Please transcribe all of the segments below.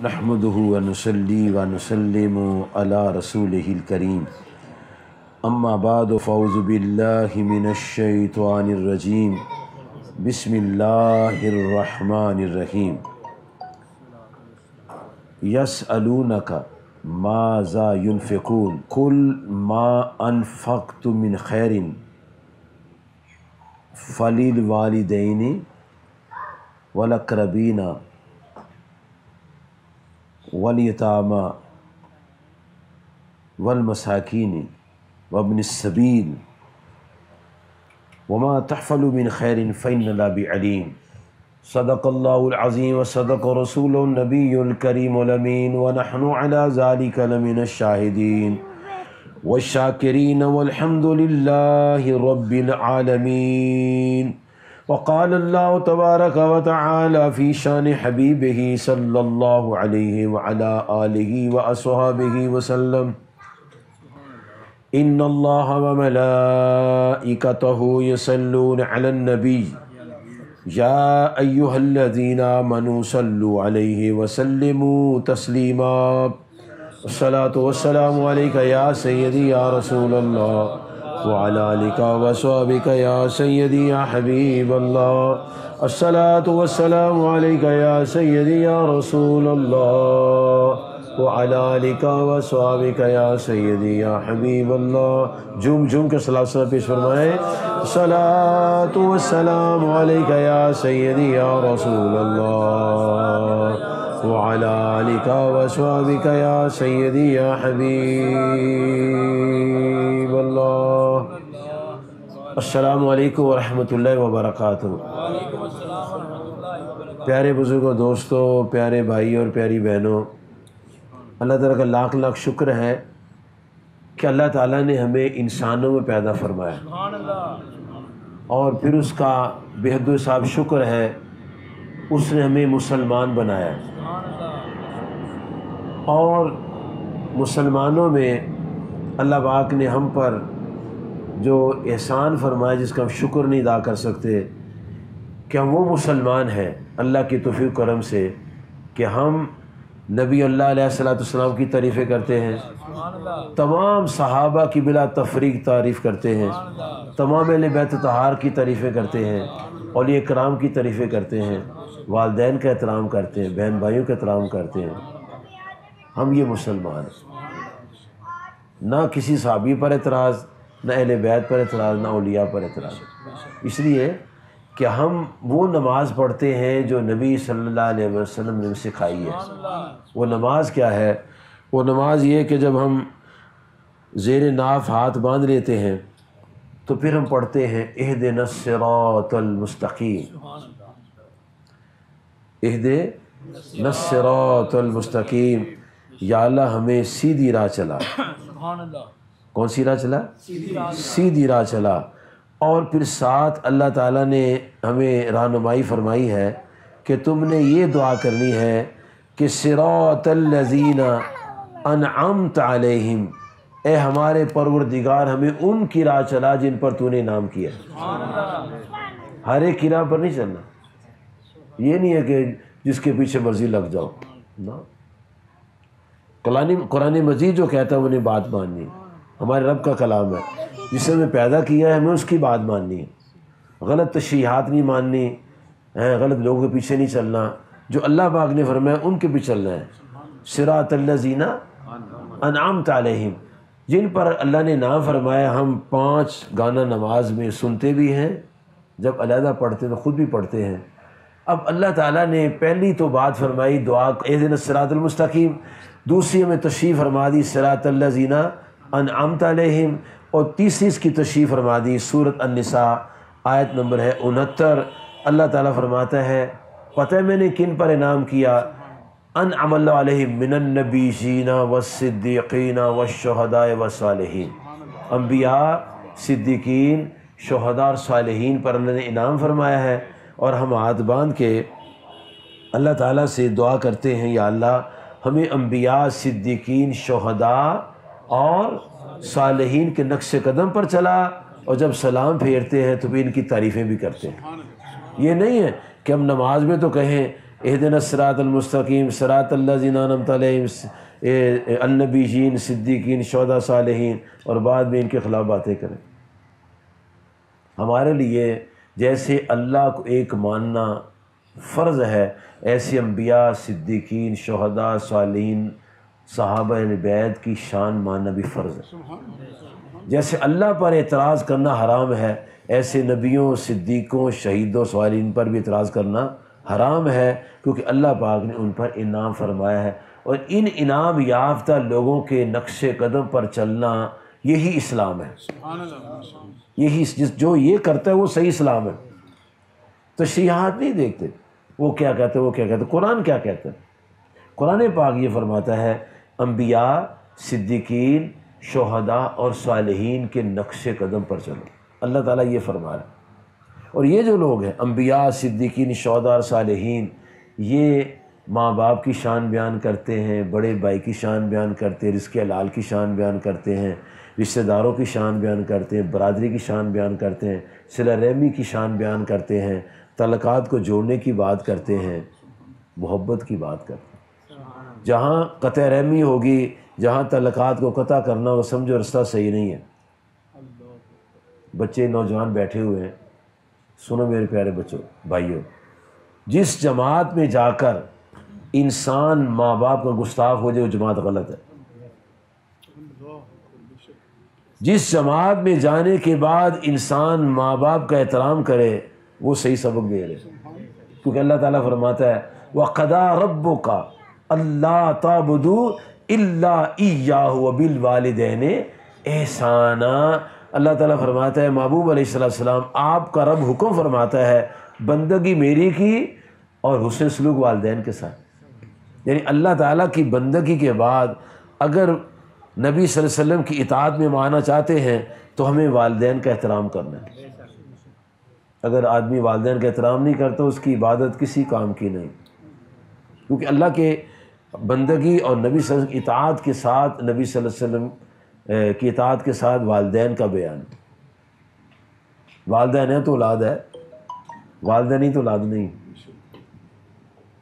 نحمده ونصلي ونسلم على رسوله الكريم. أما بعد فأعوذ بالله من الشيطان الرجيم. بسم الله الرحمن الرحيم. يسألونك ماذا ينفقون؟ قل ما أنفقتم من خير. فللوالدين والاقربين والیتامہ والمساکین وابن السبیل وما تحفل من خیر فإن اللہ بعلیم. صدق اللہ العظیم وصدق رسول النبی الکریم الامین ونحن على ذلك لمن الشاہدین. والشاکرین والحمد للہ رب العالمین. وقال اللہ تبارک و تعالی فی شان حبیبہ صلی اللہ علیہ وعلا آلہ واصحابہ وسلم ان اللہ وملائکتہ یصلون علی النبی یا ایہا الذین آمنوا صلوا علیہ وسلموا تسلیما والصلاة والسلام علیکہ یا سیدی یا رسول اللہ وعلى آلك وصحبك يا سيدي يا حبيب الله. الصلاة والسلام عليك يا سيدي يا رسول الله. وعلى آلك وصحبك يا سيدي يا حبيب الله. جم جم کے صلاة والسلام پیش فرمائے. الصلاة والسلام عليك يا سيدي يا رسول الله. وعلى آلك وصحبك يا سيدي يا حبيب الله. السلام علیکم ورحمۃ اللہ وبرکاتہ پیارے بزرگوں، دوستوں، پیارے بھائی اور پیاری بہنوں، اللہ تعالیٰ کا لاکھ لاکھ شکر ہے کہ اللہ تعالیٰ نے ہمیں انسانوں میں پیدا فرمایا اور پھر اس کا بےحد و صاحب شکر ہے اس نے ہمیں مسلمان بنایا۔ اور مسلمانوں میں اللہ پاک نے ہم پر جو احسان فرمایا، جس کا ہم شکر نہیں ادا کر سکتے، کہ ہم وہ مسلمان ہیں اللہ کی توفیق کرم سے کہ ہم نبی اللہ علیہ السلاۃ السلام کی تعریفیں کرتے ہیں۔ تمام صحابہ کی بلا تفریق تعریف کرتے ہیں۔ تمام اہل بیت تہار کی تعریفیں کرتے ہیں۔ اولیاء کرام کی تعریفیں کرتے ہیں۔ والدین کا احترام کرتے ہیں، بہن بھائیوں کا احترام کرتے ہیں۔ ہم یہ مسلمان نہ کسی صحابی پر اعتراض، نہ اہل بیت پر اعتراض، نہ اولیاء پر اعتراض۔ اس لیے کہ ہم وہ نماز پڑھتے ہیں جو نبی صلی اللہ علیہ وسلم نے سکھائی ہے۔ وہ نماز کیا ہے؟ وہ نماز یہ کہ جب ہم زیر ناف ہاتھ باندھ لیتے ہیں تو پھر ہم پڑھتے ہیں عہد نصرات المستقیم۔ عہد نصرات المستقیم۔ یا اللہ ہمیں سیدھی راہ چلا۔ کون سی راہ چلا؟ سیدھی راہ چلا۔ اور پھر ساتھ اللہ تعالیٰ نے ہمیں رہنمائی فرمائی ہے کہ تم نے یہ دعا کرنی ہے کہ سراط الزین انعمت علیہم اے ہمارے پروردگار ہمیں ان کی راہ چلا جن پر تو نے نام کیا۔ ہر ایک کی راہ پر نہیں چلنا۔ یہ نہیں ہے کہ جس کے پیچھے مرضی لگ جاؤ۔ نا۔ قرآن قرآن مجید جو کہتا ہے انہیں بات ماننی۔ ہمارے رب کا کلام ہے۔ جس نے ہمیں پیدا کیا ہے، ہمیں اس کی بات ماننی ہے۔ غلط تشریحات نہیں ماننی ہے غلط لوگوں کے پیچھے نہیں چلنا۔ جو اللہ پاک نے فرمایا، ان کے پیچھے چلنا ہے۔ سراۃ اللہ زینہ انعام تعلیم جن پر اللہ نے نام فرمایا، ہم پانچ گانا نماز میں سنتے بھی ہیں۔ جب علیحدہ پڑھتے تو خود بھی پڑھتے ہیں۔ اب اللہ تعالیٰ نے پہلی تو بات فرمائی، دعا دن سراۃ المستقیم، دوسری ہمیں تشریف فرما دی سراۃ اللہ زینہ انعامت علیہم، اور تیسری اس کی تشریف فرما دی صورت النساء، آیت نمبر ہے انہتر۔ اللہ تعالیٰ فرماتا ہے، پتہ میں نے کن پر انعام کیا؟ ان ام اللہ علیہ من النبی جینا و صدیقینہ و شہداء و صالحین انبیاء، صدیقین، شہداء صالحین پر اللہ نے انعام فرمایا ہے۔ اور ہم ہاتھ باندھ کے اللہ تعالیٰ سے دعا کرتے ہیں، یا اللہ، ہمیں انبیاء، صدیقین، شہداء اور صالحین کے نقش قدم پر چلا اور جب سلام پھیرتے ہیں تو بھی ان کی تعریفیں بھی کرتے ہیں۔ یہ نہیں ہے کہ ہم نماز میں تو کہیں دن اسرات المستقیم سرات اللہ زینانم تعلیم النبی جین صدیقین شودا صالحین، اور بعد میں ان کے خلاف باتیں کریں۔ ہمارے لیے جیسے اللہ کو ایک ماننا فرض ہے، ایسے انبیاء، صدیقین، شہداء، صالحین، صحابہ بیت کی شان ماننا بھی فرض ہے۔ جیسے اللہ پر اعتراض کرنا حرام ہے، ایسے نبیوں، صدیقوں، شہیدوں، صالحین پر بھی اعتراض کرنا حرام ہے، کیونکہ اللہ پاک نے ان پر انعام فرمایا ہے۔ اور ان انعام یافتہ لوگوں کے نقش قدم پر چلنا یہی اسلام ہے۔ یہی جس جو یہ کرتا ہے وہ صحیح اسلام ہے۔ تو نہیں دیکھتے۔ وہ کیا کہتے وہ کیا کہتے قرآن کیا کہتے ہیں قرآن پاک یہ فرماتا ہے، انبیاء، صدیقین شہداء اور صالحین کے نقش قدم پر چلو۔ اللہ تعالیٰ یہ فرما رہا ہے۔ اور یہ جو لوگ ہیں، انبیاء، صدیقین شہداء اور صالحین، یہ ماں باپ کی شان بیان کرتے ہیں، بڑے بھائی کی شان بیان کرتے ہیں، رزق حلال کی شان بیان کرتے ہیں، رشتہ داروں کی شان بیان کرتے ہیں، برادری کی شان بیان کرتے ہیں، صلہ رحمی کی شان بیان کرتے ہیں تعلقات کو جوڑنے کی بات کرتے ہیں، محبت کی بات کرتے ہیں۔ جہاں قطع رحمی ہوگی، جہاں تعلقات کو قطع کرنا وہ سمجھو رستہ صحیح نہیں ہے۔ بچے نوجوان بیٹھے ہوئے ہیں۔ سنو میرے پیارے بچوں، بھائیوں، جس جماعت میں جا کر انسان ماں باپ کا گستاخ ہو جائے وہ جماعت غلط ہے۔ جس جماعت میں جانے کے بعد انسان ماں باپ کا احترام کرے، وہ صحیح سبق دے رہے۔ کیونکہ اللہ تعالیٰ فرماتا ہے وہ قدا رب کا اللہ تابدو اللہ بل والدین احسانہ اللہ تعالیٰ فرماتا ہے، محبوب علیہ السلام، آپ کا رب حکم فرماتا ہے، بندگی میری کی اور حسن سلوک والدین کے ساتھ۔ یعنی اللہ تعالیٰ کی بندگی کے بعد اگر نبی صلی اللہ علیہ وسلم کی اطاعت میں مانا چاہتے ہیں تو ہمیں والدین کا احترام کرنا ہے۔ اگر آدمی والدین کا احترام نہیں کرتا، اس کی عبادت کسی کام کی نہیں۔ کیونکہ اللہ کے بندگی اور نبی صلی اللہ علیہ وسلم اطاعت کے ساتھ، نبی صلی اللہ علیہ وسلم کی اطاعت کے ساتھ والدین کا بیان۔ والدین ہے تو اولاد ہے۔ والدین ہی تو اولاد نہیں۔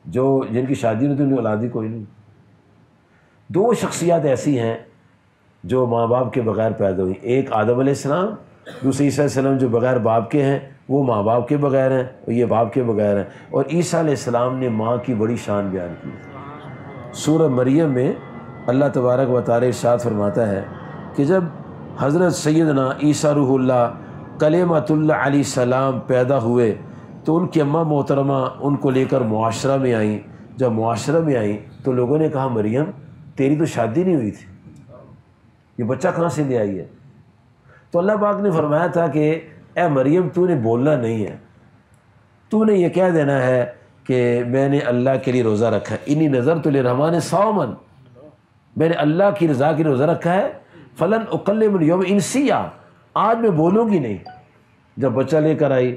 جو جن کی شادی نہیں تو انہیں اولاد ہی کوئی نہیں۔ دو شخصیات ایسی ہیں جو ماں باپ کے بغیر پیدا ہوئی۔ ایک آدم علیہ السلام دوسرے عیسیٰ علیہ السلام جو بغیر باپ کے ہیں، وہ ماں باپ کے بغیر ہیں اور یہ باپ کے بغیر ہیں۔ اور عیسیٰ علیہ السلام نے ماں کی بڑی شان بیان کی۔ سورہ مریم میں اللہ تبارک و تعالی ارشاد فرماتا ہے کہ جب حضرت سیدنا عیسیٰ روح اللہ کلیمۃ اللہ علیہ السلام پیدا ہوئے تو ان کی اماں محترمہ ان کو لے کر معاشرہ میں آئیں۔ جب معاشرہ میں آئیں تو لوگوں نے کہا، مریم، تیری تو شادی نہیں ہوئی تھی۔ یہ بچہ کہاں سے لے آئی ہے؟ تو اللہ پاک نے فرمایا تھا کہ، اے مریم، تو نے بولنا نہیں ہے۔ تو نے یہ کہہ دینا ہے کہ میں نے اللہ کے لیے روزہ رکھا ہے۔ انی نظر تو لے رحمان ساؤمن میں نے اللہ کی رضا کے لیے روزہ رکھا ہے۔ فلاں اقل یوم انسی آج میں بولوں گی نہیں۔ جب بچہ لے کر آئی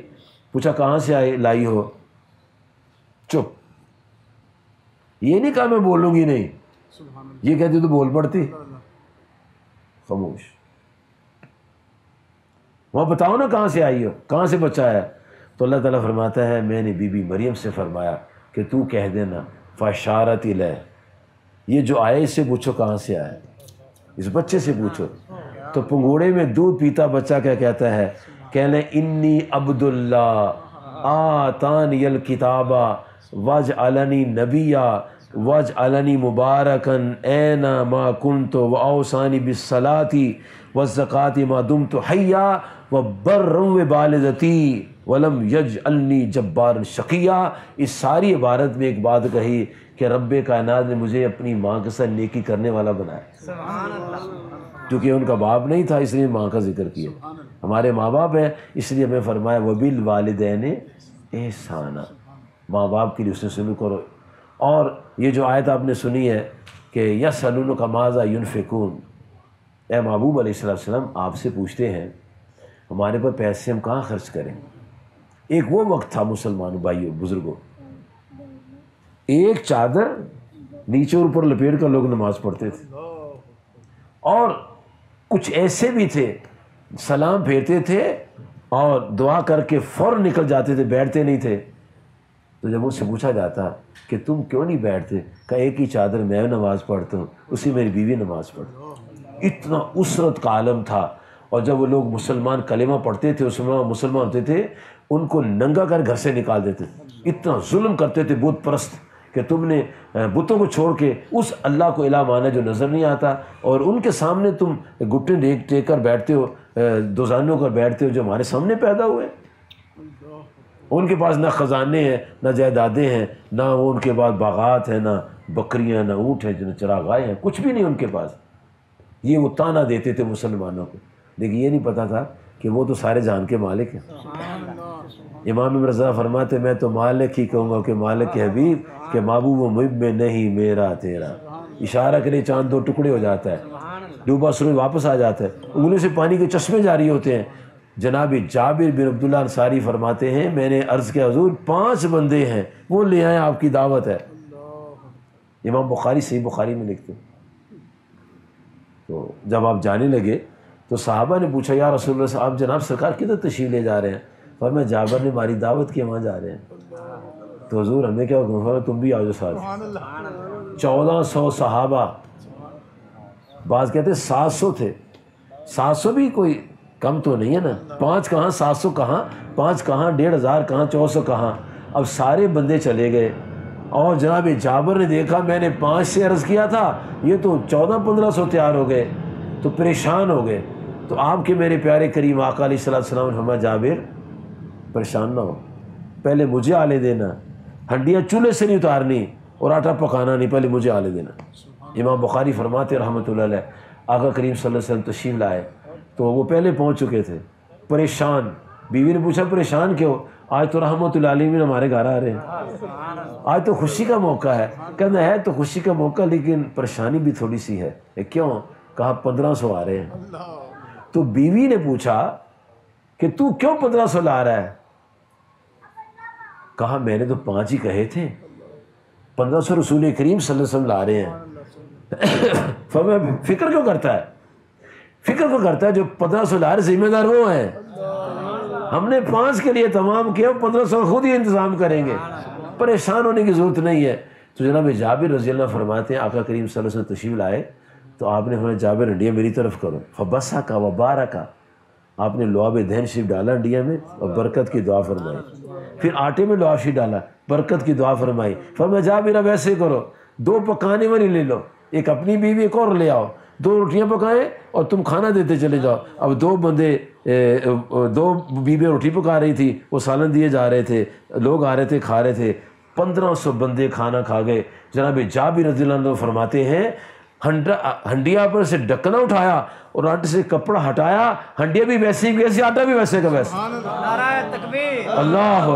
پوچھا کہاں سے آئی لائی ہو؟ چپ۔ یہ نہیں کہا میں بولوں گی نہیں۔ یہ کہتی تو بول پڑتی۔ خاموش۔ وہاں بتاؤ نا کہاں سے آئی ہو؟ کہاں سے بچہ ہے؟ تو اللہ تعالیٰ فرماتا ہے میں نے بی بی مریم سے فرمایا کہ تو کہہ دینا فاشارت لے یہ جو آئے اس سے پوچھو کہاں سے آئے۔ اس بچے سے پوچھو۔ تو پنگوڑے میں دودھ پیتا بچہ کیا کہتا ہے؟ کہنے انی عبد اللہ آتانی الکتابہ وج علنی نبیہ وج علنی مبارکن اینا ما کن تو و اوسانی بصلاتی و زکاتی ما دم تو حیا و برم و بالدتی ولم یج النی جبار شقیہ اس ساری عبارت میں ایک بات کہی کہ رب کائنات نے مجھے اپنی ماں کے ساتھ نیکی کرنے والا بنایا۔ کیونکہ ان کا باپ نہیں تھا اس لیے ماں کا ذکر کیا۔ ہمارے ماں باپ ہیں، اس لیے ہمیں فرمایا وبیل والدین احسانہ ماں باپ کے لیے اس نے سلو کرو۔ اور یہ جو آیت آپ نے سنی ہے کہ یس سلون کا ماضا یونفکون اے محبوب علیہ السلام آپ سے پوچھتے ہیں، ہمارے پر پیسے ہم کہاں خرچ کریں؟ ایک وہ وقت تھا مسلمان بھائیوں بزرگوں۔ ایک چادر نیچے اور اوپر لپیٹ کر لوگ نماز پڑھتے تھے۔ اور کچھ ایسے بھی تھے سلام پھیرتے تھے اور دعا کر کے فوراً نکل جاتے تھے، بیٹھتے نہیں تھے۔ تو جب اس سے پوچھا جاتا کہ تم کیوں نہیں بیٹھتے؟ کہ ایک ہی چادر میں نماز پڑھتا ہوں، اسی میری بیوی نماز پڑھتی اتنا اسرت کا عالم تھا۔ اور جب وہ لوگ مسلمان کلمہ پڑھتے تھے، اس میں مسلمان ہوتے تھے، ان کو ننگا کر گھر سے نکال دیتے اتنا ظلم کرتے تھے بت پرست کہ تم نے بتوں کو چھوڑ کے اس اللہ کو الہ مانا جو نظر نہیں آتا۔ اور ان کے سامنے تم گٹے ٹیک ٹیک کر بیٹھتے ہو۔ دوزانوں کر بیٹھتے ہو جو ہمارے سامنے پیدا ہوئے۔ ان کے پاس نہ خزانے ہیں نہ جائیدادیں ہیں نہ وہ ان کے پاس باغات ہیں نہ بکریاں نہ اونٹ ہیں نہ چراغائے ہیں کچھ بھی نہیں ان کے پاس۔ یہ وہ تانا دیتے تھے مسلمانوں کو۔ لیکن یہ نہیں پتا تھا کہ وہ تو سارے جان کے مالک ہیں۔ امام رضا فرماتے میں تو مالک ہی کہوں گا کہ مالک حبیب کہ محبوب و مب میں نہیں میرا تیرا۔ اشارہ کرے چاند دو ٹکڑے ہو جاتا ہے۔ ڈوبا سروج واپس آ جاتا ہے۔ انگلیوں سے پانی کے چشمے جاری ہوتے ہیں۔ جناب جابر بن عبداللہ انصاری فرماتے ہیں، میں نے عرض کے حضور پانچ بندے ہیں، وہ لے آئے آپ کی دعوت ہے۔ امام بخاری صحیح بخاری میں لکھتے ہیں۔ تو جب آپ جانے لگے تو صحابہ نے پوچھا، یا رسول اللہ صاحب جناب سرکار کدھر تشریف لے جا رہے ہیں؟ اور میں جابر نے ہماری دعوت کی وہاں جا رہے ہیں۔ تو حضور ہمیں کیا حکم؟ تم بھی آؤ جو ساتھ۔ چودہ سو صحابہ بعض کہتے سات سو تھے۔ سات سو بھی کوئی کم تو نہیں ہے نا۔ پانچ کہاں، سات سو کہاں، پانچ کہاں، ڈیڑھ ہزار کہاں، چودہ سو کہاں۔ اب سارے بندے چلے گئے۔ اور جناب جابر نے دیکھا، میں نے پانچ سے عرض کیا تھا، یہ تو چودہ پندرہ سو تیار ہو گئے، تو پریشان ہو گئے۔ تو آپ کے میرے پیارے کریم آقا علیہ السلام السلام ہمارا جابر، پریشان نہ ہو۔ پہلے مجھے آلے دینا۔ ہنڈیاں چولہے سے نہیں اتارنی اور آٹا پکانا نہیں، پہلے مجھے آلے دینا۔ امام بخاری فرماتے رحمۃ اللہ علیہ، آقا کریم صلی اللہ علیہ وسلم تشریف لائے۔ تو وہ پہلے پہنچ چکے تھے۔ پریشان۔ بیوی نے پوچھا، پریشان کیوں؟ آج تو رحمۃ اللہ علیہ ہمارے گھر آ رہے ہیں۔ آج تو خوشی کا موقع ہے۔ کہنا ہے تو خوشی کا موقع، لیکن پریشانی بھی تھوڑی سی ہے۔ کیوں؟ کہا، پندرہ سو آ رہے ہیں۔ تو بیوی نے پوچھا کہ تو کیوں پندرہ سو لا رہا ہے؟ کہا، میں نے تو پانچ ہی کہے تھے۔ پندرہ سو رسول کریم صلی اللہ علیہ وسلم لا رہے ہیں۔ فکر کیوں کرتا ہے؟ فکر کیوں کرتا ہے جو پندرہ سو لا ذمہ دار وہ ہیں؟ ہم نے پانچ کے لیے تمام کیا پندرہ سو خود ہی انتظام کریں گے۔ پریشان ہونے کی ضرورت نہیں ہے۔ تو جناب جابر رضی اللہ فرماتے ہیں، آقا کریم صلی اللہ علیہ وسلم تشریف لائے۔ تو آپ نے ہمیں جابر، انڈیا میری طرف کرو۔ فبسا کا وبارہ کا آپ نے لعاب دہن شریف ڈالا انڈیا میں اور برکت کی دعا فرمائی۔ پھر آٹے میں لعاب شریف ڈالا، برکت کی دعا فرمائی۔ فرمایا جا میرا ویسے کرو۔ دو پکانے والی لے لو۔ ایک اپنی بیوی ایک اور لے آؤ۔ دو روٹیاں پکائیں اور تم کھانا دیتے چلے جاؤ۔ اب دو بندے دو بیوی روٹی پکا رہی تھی وہ سالن دیے جا رہے تھے لوگ آ رہے تھے کھا رہے تھے۔ پندرہ سو بندے کھانا کھا گئے۔ جناب جا بھی رضی اللہ عنہ فرماتے ہیں ہنڈیا پر سے ڈکنا اٹھایا اور آٹے سے کپڑا ہٹایا۔ ہنڈیا بھی ویسے ہی ویسے آٹا بھی ویسے کا ویسے۔ اللہ۔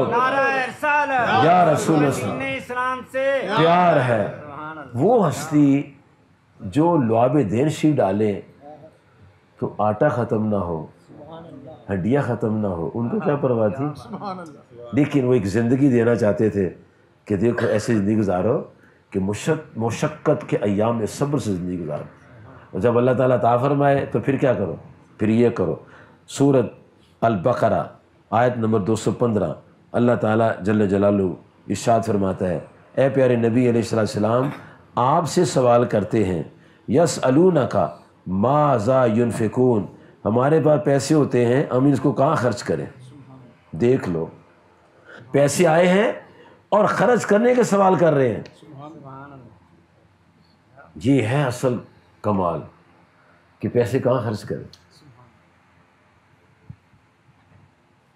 یا رسول پیار ہے۔ وہ ہستی جو لعاب دین شی ڈالے تو آٹا ختم نہ ہو، ہڈیاں ختم نہ ہو۔ ان کو کیا پرواہ تھی؟ لیکن وہ ایک زندگی دینا چاہتے تھے کہ دیکھو ایسی زندگی گزارو کہ مشق، مشقت کے ایام میں صبر سے زندگی گزارو۔ اور جب اللہ تعالیٰ تا فرمائے تو پھر کیا کرو؟ پھر یہ کرو۔ سورت البقرہ، آیت نمبر دو سو پندرہ۔ اللہ تعالیٰ جل جلالو ارشاد فرماتا ہے، اے پیارے نبی علیہ السلام آپ سے سوال کرتے ہیں یس کا ما ذا یونفکون ہمارے پاس پیسے ہوتے ہیں، ہم اس کو کہاں خرچ کریں؟ دیکھ لو، پیسے آئے ہیں اور خرچ کرنے کے سوال کر رہے ہیں۔ یہ ہے اصل کمال، کہ پیسے کہاں خرچ کریں؟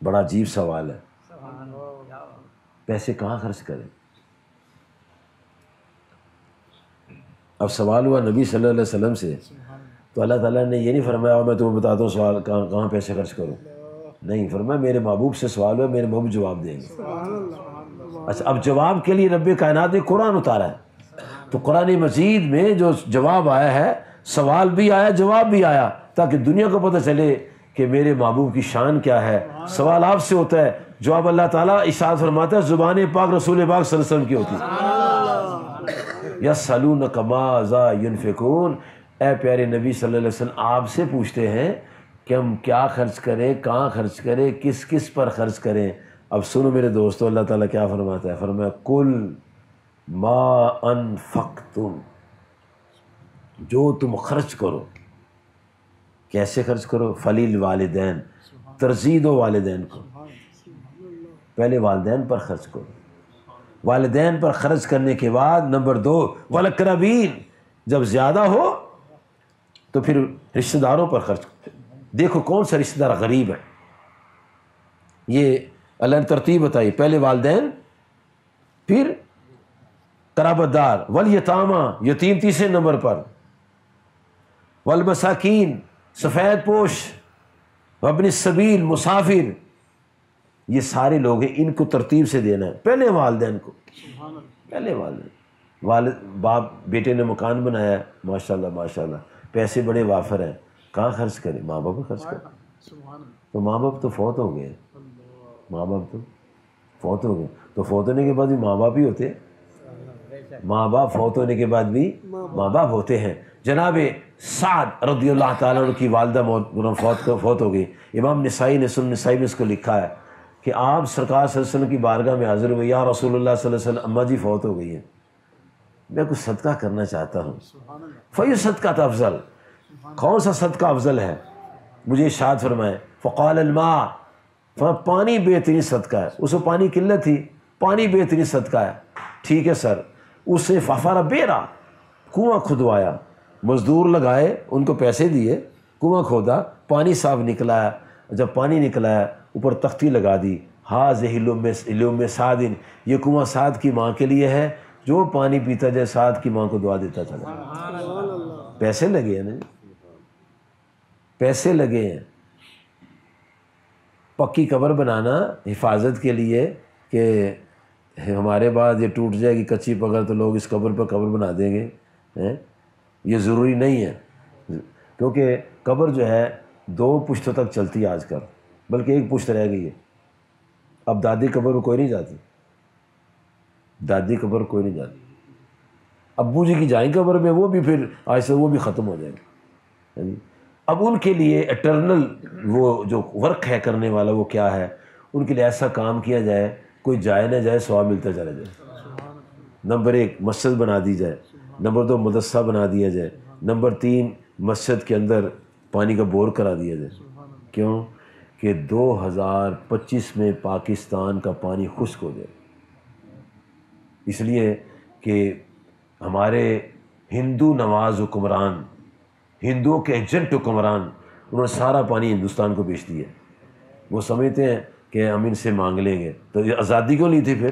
بڑا عجیب سوال ہے۔ پیسے کہاں خرچ کریں؟ اب سوال ہوا نبی صلی اللہ علیہ وسلم سے تو اللہ تعالیٰ نے یہ نہیں فرمایا میں تمہیں بتاتا ہوں سوال کہاں کہاں پیسے خرچ کروں؟ نہیں فرمایا میرے محبوب سے سوال ہوا میرے محبوب جواب دیں گے۔ اچھا اب جواب کے لیے رب کائنات نے قرآن اتارا ہے۔ تو قرآن مجید میں جو جواب آیا ہے سوال بھی آیا جواب بھی آیا تاکہ دنیا کو پتہ چلے کہ میرے محبوب کی شان کیا ہے۔ سوال آپ سے ہوتا ہے جواب اللہ تعالیٰ اشاد فرماتا ہے زبان پاک رسول پاک صلی اللہ علیہ وسلم کی ہوتی ہے۔ یا سلون کما ذا یونفکون اے پیارے نبی صلی اللہ علیہ وسلم آپ سے پوچھتے ہیں کہ ہم کیا خرچ کریں کہاں خرچ کریں کس کس پر خرچ کریں؟ اب سنو میرے دوستو اللہ تعالیٰ کیا فرماتا ہے؟ فرمایا کل ما ان تم جو تم خرچ کرو۔ کیسے خرچ کرو؟ فلیل والدین ترزید و والدین کو۔ پہلے والدین پر خرچ کرو۔ والدین پر خرچ کرنے کے بعد، نمبر دو ولقربین جب زیادہ ہو تو پھر رشتہ داروں پر خرچ۔ دیکھو کون سا رشتہ دار غریب ہے۔ یہ اللہ نے ترتیب بتائی، پہلے والدین، پھر قرابت دار ولیتامہ یتیم تیسرے نمبر پر۔ ولبساکین سفید پوش وبن صبیل مسافر۔ یہ سارے لوگ ہیں ان کو ترتیب سے دینا ہے۔ پہلے والدین کو۔ پہلے والدین۔ والد باپ بیٹے نے مکان بنایا ہے ماشاء اللہ ماشاء اللہ پیسے بڑے وافر ہیں۔ کہاں خرچ کرے ماں باپ خرچ کرے تو ماں باپ تو فوت ہو گئے۔ ماں باپ تو فوت ہو گئے۔ تو فوت ہونے کے بعد بھی ماں باپ ہی ہوتے ہیں۔ ماں باپ فوت ہونے کے بعد بھی ماں باپ ہوتے ہیں۔ جناب سعد رضی اللہ تعالیٰ عنہ کی والدہ فوت فوت ہو گئی۔ امام نسائی نے سن نسائی میں اس کو لکھا ہے۔ کہ آپ سرکار صلی اللہ علیہ وسلم کی بارگاہ میں حاضر ہوئے، یا رسول اللہ صلی اللہ علیہ وسلم اماں جی فوت ہو گئی ہیں۔ میں کچھ صدقہ کرنا چاہتا ہوں۔ فی صدقہ تو افضل، کون سا صدقہ افضل ہے؟ مجھے شاد فرمائے، فقال الماء پانی بہترین صدقہ ہے۔ اس کو پانی قلت تھی، پانی بہترین صدقہ ہے۔ ٹھیک ہے سر۔ اس نے ففارہ بیرا کنواں کھدوایا۔ مزدور لگائے، ان کو پیسے دیے، کنواں کھودا، پانی صاف نکلا جب پانی نکلا اوپر تختی لگا دی۔ ہا ذہل سعدن۔ یہ کنواں سعد کی ماں کے لیے ہے۔ جو پانی پیتا جائے سعد کی ماں کو دعا دیتا چلا پیسے لگے ہیں نا جی؟ پیسے لگے ہیں۔ پکی قبر بنانا حفاظت کے لیے کہ ہمارے بعد یہ ٹوٹ جائے گی، کچی پکڑ تو لوگ اس قبر پر قبر بنا دیں گے۔ یہ ضروری نہیں ہے۔ کیونکہ قبر جو ہے دو پشتوں تک چلتی ہے آج کل۔ بلکہ ایک پشت رہ گئی ہے۔ اب دادی قبر میں کوئی نہیں جاتی۔ دادی قبر کوئی نہیں جاتی۔ ابو جی کی جائیں قبر میں، وہ بھی پھر آج سے وہ بھی ختم ہو جائیں گے۔ یعنی اب ان کے لیے اٹرنل وہ جو ورک ہے کرنے والا، وہ کیا ہے؟ ان کے لیے ایسا کام کیا جائے، کوئی جائے نہ جائے سواب ملتا چلا جائے۔ نمبر ایک، مسجد بنا دی جائے۔ نمبر دو، مدرسہ بنا دیا جائے۔ نمبر تین، مسجد کے اندر پانی کا بور کرا دیا جائے۔ کیوں؟ کہ دو ہزار پچیس میں پاکستان کا پانی خشک ہو جائے۔ اس لیے کہ ہمارے ہندو نواز حکمران ہندوؤں کے ایجنٹ حکمران انہوں نے سارا پانی ہندوستان کو بیچ دیا۔ وہ سمجھتے ہیں کہ ہم ان سے مانگ لیں گے۔ تو یہ آزادی کیوں نہیں تھی پھر؟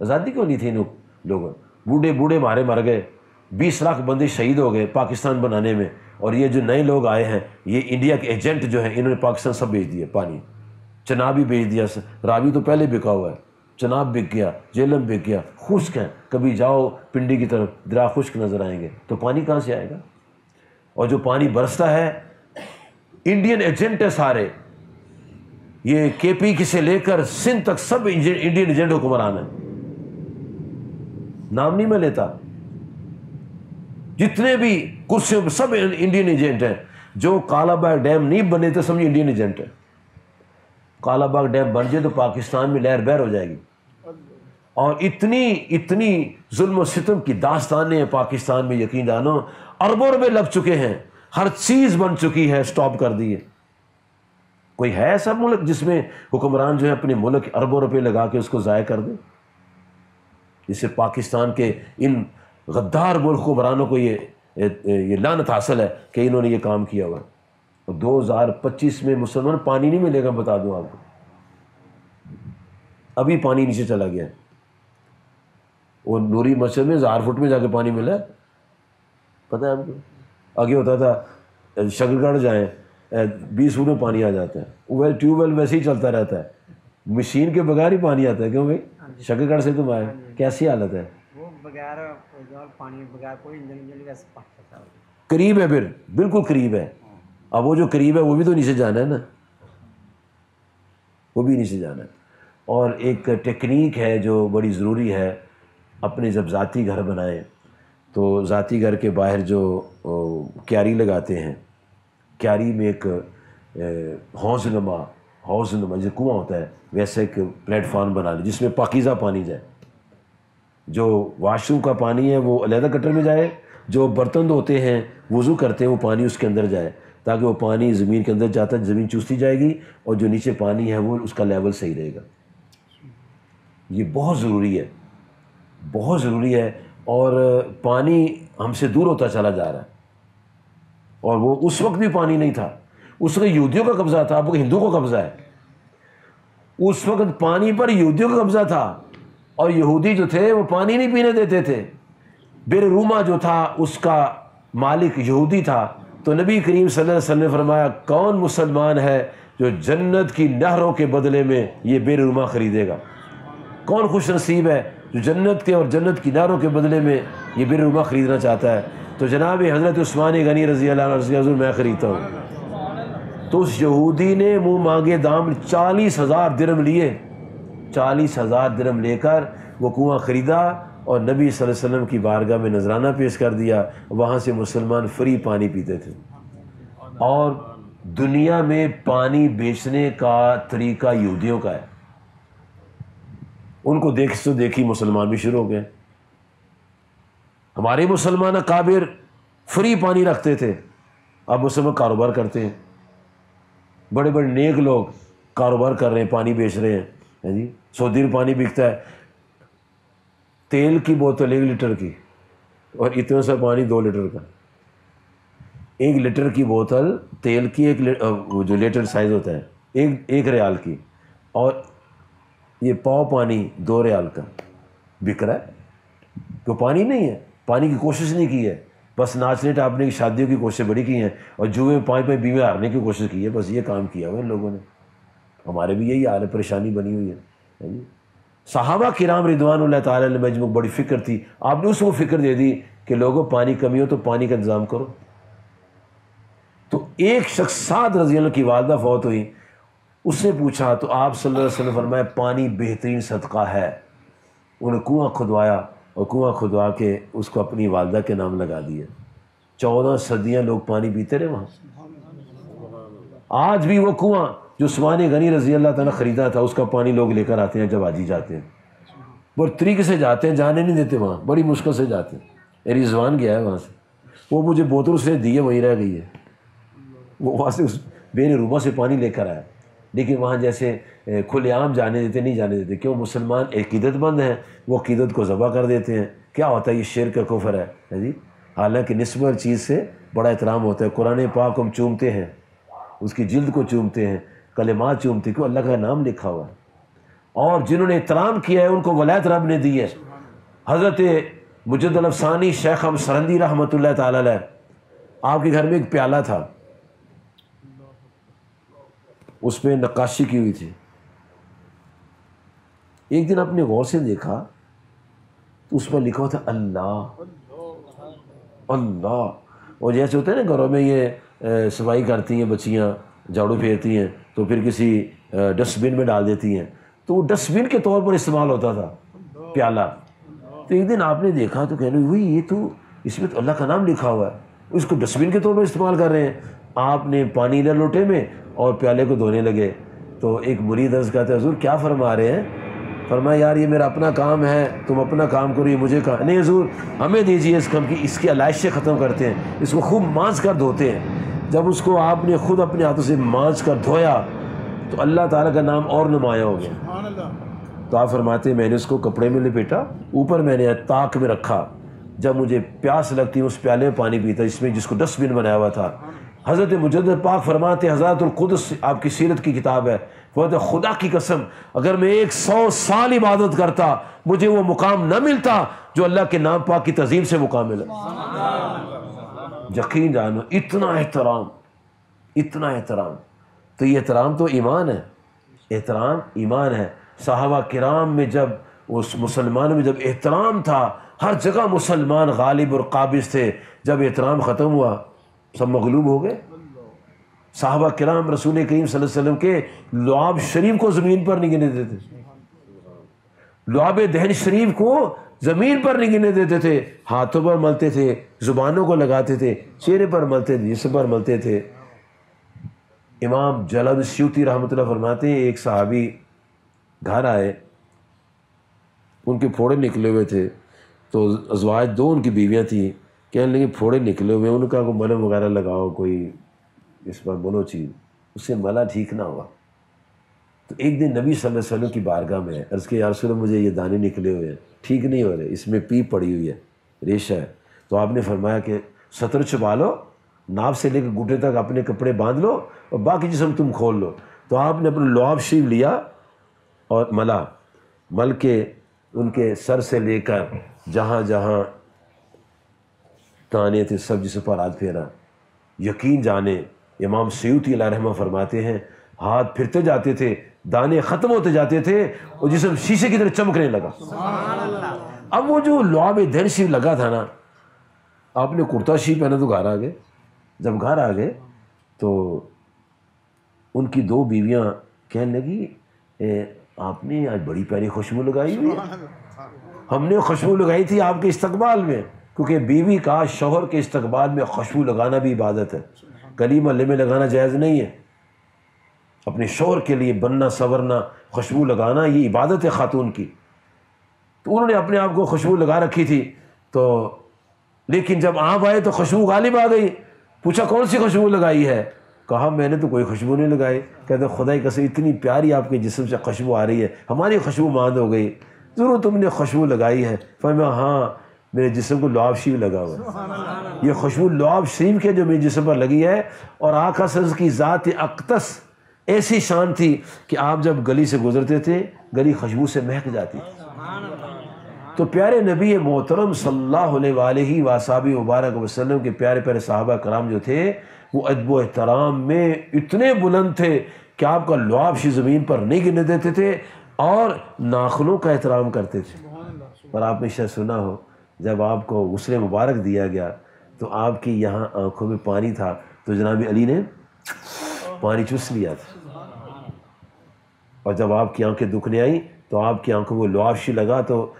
آزادی کیوں نہیں تھی ان لوگوں؟ بوڑھے بوڑھے مارے مر گئے۔ بیس لاکھ بندے شہید ہو گئے پاکستان بنانے میں۔ اور یہ جو نئے لوگ آئے ہیں، یہ انڈیا کے ایجنٹ جو ہیں، انہوں نے پاکستان سب بیچ دیا، پانی۔ چناب بھی بیچ دیا، راوی تو پہلے بکا ہوا ہے۔ چناب بک گیا، جیلم بک گیا، خشک ہیں۔ کبھی جاؤ پنڈی کی طرف، درا خشک نظر آئیں گے۔ تو پانی کہاں سے آئے گا؟ اور جو پانی برستا ہے، انڈین ایجنٹ ہے سارے۔ یہ کے پی کی سے لے کر سندھ تک سب انڈین ایجنٹ حکمران ہیں۔ نام نہیں میں لیتا۔ جتنے بھی کرسیوں سب انڈین ایجنٹ ہیں۔ جو کالا باغ ڈیم نہیں بنے تو سمجھے انڈین ایجنٹ ہے کالا باغ ڈیم بن جائے تو پاکستان میں لہر بہر ہو جائے گی۔ اور اتنی اتنی ظلم و ستم کی داستانیں پاکستان میں یقین جانو اربوں روپے لگ چکے ہیں۔ ہر چیز بن چکی ہے اسٹاپ کر دیے۔ کوئی ہے ایسا ملک جس میں حکمران جو ہے اپنے ملک اربوں روپے لگا کے اس کو ضائع کر دے جسے پاکستان کے ان غدار ملک حکمرانوں کو یہ یہ لانت حاصل ہے کہ انہوں نے یہ کام کیا ہوا۔ اور دو ہزار پچیس میں مسلمان پانی نہیں ملے گا بتا دوں آپ کو۔ ابھی پانی نیچے چلا گیا۔ وہ نوری مسجد میں ہزار فٹ میں جا کے پانی ملا۔ پتہ ہے آپ کو؟ آگے ہوتا تھا شکر گڑھ جائیں بیس فٹ میں پانی آ جاتا ہے۔ وہ ٹیوب ویل ویسے ہی چلتا رہتا ہے۔ مشین کے بغیر ہی پانی آتا ہے کیوں بھائی؟ ہاں جی۔ شکر گڑھ سے تم آئے۔ کیسی حالت ہے؟ قریب ہے پھر، بالکل قریب ہے۔ اب وہ جو قریب ہے، وہ بھی تو نیچے جانا ہے نا۔ وہ بھی نیچے جانا ہے۔ اور ایک ٹیکنیک ہے جو بڑی ضروری ہے، اپنے جب ذاتی گھر بنائیں، تو ذاتی گھر کے باہر جو کیاری لگاتے ہیں۔ کیاری میں ایک حوض نما ہاؤس جیسے کنواں ہوتا ہے، ویسے ایک پلیٹ فارم بنا لیں، جس میں پاکیزہ پانی جائے۔ جو واش روم کا پانی ہے وہ علیحدہ کٹر میں جائے، جو برتن ہوتے ہیں، وضو کرتے ہیں، وہ پانی اس کے اندر جائے۔ تاکہ وہ پانی زمین کے اندر جاتا ہے، زمین چوستی جائے گی اور جو نیچے پانی ہے وہ اس کا لیول صحیح رہے گا۔ یہ بہت ضروری ہے۔ بہت ضروری ہے۔ اور پانی ہم سے دور ہوتا چلا جا رہا ہے۔ اور وہ اس وقت بھی پانی نہیں تھا۔ اس وقت یہودیوں کا قبضہ تھا، اب ہندو کا قبضہ ہے۔ اس وقت پانی پر یہودیوں کا قبضہ تھا۔ اور یہودی جو تھے وہ پانی نہیں پینے دیتے تھے۔ بر روما جو تھا، اس کا مالک یہودی تھا۔ تو نبی کریم صلی اللہ علیہ وسلم نے فرمایا، کون مسلمان ہے جو جنت کی نہروں کے بدلے میں یہ بے روما خریدے گا؟ کون خوش نصیب ہے جو جنت کے اور جنت کی نہروں کے بدلے میں یہ بے روما خریدنا چاہتا ہے؟ تو جناب حضرت عثمان غنی رضی اللہ رضی حضور میں خریدتا ہوں۔ تو اس یہودی نے منہ مانگے دام چالیس ہزار درم لیے۔ چالیس ہزار درم لے کر وہ کنواں خریدا اور نبی صلی اللہ علیہ وسلم کی بارگاہ میں نذرانہ پیش کر دیا۔ وہاں سے مسلمان فری پانی پیتے تھے۔ اور دنیا میں پانی بیچنے کا طریقہ یہودیوں کا ہے۔ ان کو دیکھ تو دیکھی مسلمان بھی شروع ہو گئے۔ ہمارے مسلمان کابر فری پانی رکھتے تھے۔ اب مسلمان کاروبار کرتے ہیں۔ بڑے بڑے نیک لوگ کاروبار کر رہے ہیں، پانی بیچ رہے ہیں۔ جی؟ سو دن پانی بکتا ہے۔ تیل کی بوتل ایک لیٹر کی اور اتنا سا پانی دو لیٹر کا۔ ایک لیٹر کی بوتل تیل کی ایک جو لیٹر سائز ہوتا ہے، ایک ایک ریال کی۔ اور یہ پاؤ پانی دو ریال کا بک رہا ہے۔ تو پانی نہیں ہے؟ پانی کی کوشش نہیں کی ہے۔ بس ناچنے ٹاپنے کی شادیوں کی کوششیں بڑی کی ہیں اور جوئے پانچ پانچ بیوے ہارنے کی کوشش کی ہے۔ بس یہ کام کیا ہوا ان لوگوں نے۔ ہمارے بھی یہی حال ہے، پریشانی بنی ہوئی ہے۔ ہاں جی۔ صحابہ کرام ردوان اللہ تعالیٰ نے مجموع بڑی فکر تھی۔ آپ نے اس کو فکر دے دی کہ لوگوں، پانی کمی ہو تو پانی کا انتظام کرو۔ تو ایک شخص سات رضی اللہ کی والدہ فوت ہوئی۔ اس نے پوچھا، تو آپ صلی اللہ علیہ وسلم فرمایا پانی بہترین صدقہ ہے۔ انہیں کنواں کھدوایا اور کنواں کھدوا کے اس کو اپنی والدہ کے نام لگا دیا۔ چودہ صدیاں لوگ پانی پیتے رہے وہاں۔ آج بھی وہ کنواں جو عثمان غنی رضی اللہ تعالیٰ خریدا تھا، اس کا پانی لوگ لے کر آتے ہیں جب آجی جاتے ہیں۔ بڑے طریقے سے جاتے ہیں، جانے نہیں دیتے وہاں، بڑی مشکل سے جاتے ہیں۔ میری زبان گیا ہے وہاں سے۔ وہ مجھے بوتل اس نے دیے، وہیں رہ گئی ہے۔ وہ وہاں سے اس بے روما سے پانی لے کر آیا۔ لیکن وہاں جیسے کھلے عام جانے دیتے، نہیں جانے دیتے۔ کیوں؟ مسلمان عقیدت مند ہیں، وہ عقیدت کو ذبح کر دیتے ہیں۔ کیا ہوتا ہے؟ یہ شیر کا کفر ہے۔ جی؟ حالانکہ نسبت چیز سے بڑا احترام ہوتا ہے۔ قرآن پاک ہم چومتے ہیں، اس کی جلد کو چومتے ہیں۔ کلمات چومتے کیوں اللہ کا نام لکھا ہوا ہے۔ اور جنہوں نے احترام کیا ہے، ان کو ولایت رب نے دی ہے۔ حضرت مجد الفسانی شیخ ہم سرندی رحمۃ اللہ تعالی علیہ، آپ کے گھر میں ایک پیالہ تھا۔ اس پہ نقاشی کی ہوئی تھی۔ ایک دن اپنے غور سے دیکھا، تو اس پر لکھا ہوا تھا، اللہ۔ اللہ۔ اور جیسے ہوتا ہے نا، گھروں میں یہ صفائی کرتی ہیں، بچیاں جھاڑو پھیرتی ہیں۔ تو پھر کسی ڈسٹ بن میں ڈال دیتی ہیں۔ تو وہ ڈسٹ بن کے طور پر استعمال ہوتا تھا، پیالہ۔ تو ایک دن آپ نے دیکھا تو کہنے وہی یہ تو اس میں تو اللہ کا نام لکھا ہوا ہے۔ اس کو ڈسٹ بن کے طور پر استعمال کر رہے ہیں۔ آپ نے پانی لے لوٹے میں اور پیالے کو دھونے لگے۔ تو ایک مرید عرض کہتے حضور کیا فرما رہے ہیں؟ فرمایا یار، یہ میرا اپنا کام ہے، تم اپنا کام کرو، یہ مجھے کہا۔ نہیں، حضور، ہمیں دیجیے اس کم کی، اس کی علائشیں ختم کرتے ہیں۔ اس کو خوب مانچ کر دھوتے ہیں۔ جب اس کو آپ نے خود اپنے ہاتھوں سے مانچ کر دھویا تو اللہ تعالیٰ کا نام اور نمایاں ہو گیا۔ تو آپ فرماتے ہیں میں نے اس کو کپڑے میں لپیٹا اوپر میں نے تاک میں رکھا۔ جب مجھے پیاس لگتی اس پیالے میں پانی پیتا جس میں جس کو ڈسٹ بن بنایا ہوا تھا۔ حضرت مجد پاک فرماتے حضرت القدس آپ کی سیرت کی کتاب ہے۔ وہ خدا کی قسم اگر میں ایک سو سال عبادت کرتا مجھے وہ مقام نہ ملتا جو اللہ کے نام پاک کی تظیم سے مقام ملا۔ یقین جانو، اتنا احترام اتنا احترام۔ تو یہ احترام تو ایمان ہے۔ احترام ایمان ہے۔ صحابہ کرام میں جب، اس مسلمانوں میں جب احترام تھا، ہر جگہ مسلمان غالب اور قابض تھے۔ جب احترام ختم ہوا، سب مغلوب ہو گئے۔ صحابہ کرام رسول کریم صلی اللہ علیہ وسلم کے لعاب شریف کو زمین پر نہیں گنے دیتے لعاب دہن شریف کو زمین پر نہیں دیتے تھے، ہاتھوں پر ملتے تھے، زبانوں کو لگاتے تھے، چہرے پر ملتے تھے جسم پر ملتے تھے۔ امام جلد سیوتی رحمۃ اللہ فرماتے ہیں، ایک صحابی گھر آئے، ان کے پھوڑے نکلے ہوئے تھے۔ تو ازواج دو ان کی بیویاں تھیں، کہنے لگے، پھوڑے نکلے ہوئے، ان کا کوئی ملم وغیرہ لگاؤ، کوئی اس پر بولو چیز، اس سے ملا ٹھیک نہ ہوا۔ تو ایک دن نبی صلی اللہ علیہ وسلم کی بارگاہ میں ہے عرض کے یارسول مجھے یہ دانے نکلے ہوئے ہیں۔ ٹھیک نہیں ہو رہے، اس میں پیپ پڑی ہوئی ہے، ریشہ ہے۔ تو آپ نے فرمایا کہ سطر چھپا لو، ناف سے لے کے گھٹے تک اپنے کپڑے باندھ لو اور باقی جسم تم کھول لو۔ تو آپ نے اپنا لعاب شریف لیا اور ملا۔ مل کے ان کے سر سے لے کر جہاں جہاں تانے تھے، سب جس پر ہاتھ پھیرا۔ یقین جانے، امام سیوتی علیہ رحمہ فرماتے ہیں، ہاتھ پھرتے جاتے تھے دانے ختم ہوتے جاتے تھے اور جسم شیشے کی طرح چمکنے لگا۔ اب وہ جو لعاب دین شریف لگا تھا نا آپ نے کرتا شی پہنا تو گھر آ گئے۔ جب گھر آ گئے تو ان کی دو بیویاں کہنے لگی آپ نے آج بڑی پیاری خوشبو لگائی ہوئی ہم نے خوشبو لگائی تھی آپ کے استقبال میں کیونکہ بیوی کا شوہر کے استقبال میں خوشبو لگانا بھی عبادت ہے۔ محلے میں لگانا جائز نہیں ہے۔ اپنے شوہر کے لیے بننا، سنورنا، خوشبو لگانا، یہ عبادت ہے خاتون کی۔ تو انہوں نے اپنے آپ کو خوشبو لگا رکھی تھی۔ تو لیکن جب آپ آئے تو خوشبو غالب آ گئی۔ پوچھا، کون سی خوشبو لگائی ہے؟ کہا، میں نے تو کوئی خوشبو نہیں لگائی۔ کہتے خدا قسم، اتنی پیاری آپ کے جسم سے خوشبو آ رہی ہے۔ ہماری خوشبو ماند ہو گئی۔ ضرور تم نے خوشبو لگائی ہے۔ فرما ہاں میرے جسم کو لعاب شریف لگا ہوا یہ خوشبو لعاب شریف کے جو میرے جسم پر لگی ہے، اور آقا سز کی ذات اقتص ایسی شان تھی کہ آپ جب گلی سے گزرتے تھے، گلی خوشبو سے مہک جاتی تھی۔ تو پیارے نبی محترم صلی اللہ علیہ وآلہ وصابی مبارک وسلم کے پیارے پیارے صحابہ کرام جو تھے، وہ ادب و احترام میں اتنے بلند تھے کہ آپ کا لعاب شی زمین پر نہیں گرنے دیتے تھے اور ناخنوں کا احترام کرتے تھے۔ اور آپ نے شاید سنا ہو، جب آپ کو غسل مبارک دیا گیا تو آپ کی یہاں آنکھوں میں پانی تھا۔ تو جناب علی نے پانی چس لیا تھا۔ اور جب آپ کی آنکھیں دکھنے آئیں تو آپ کی آنکھوں کو لعابشی لگا تو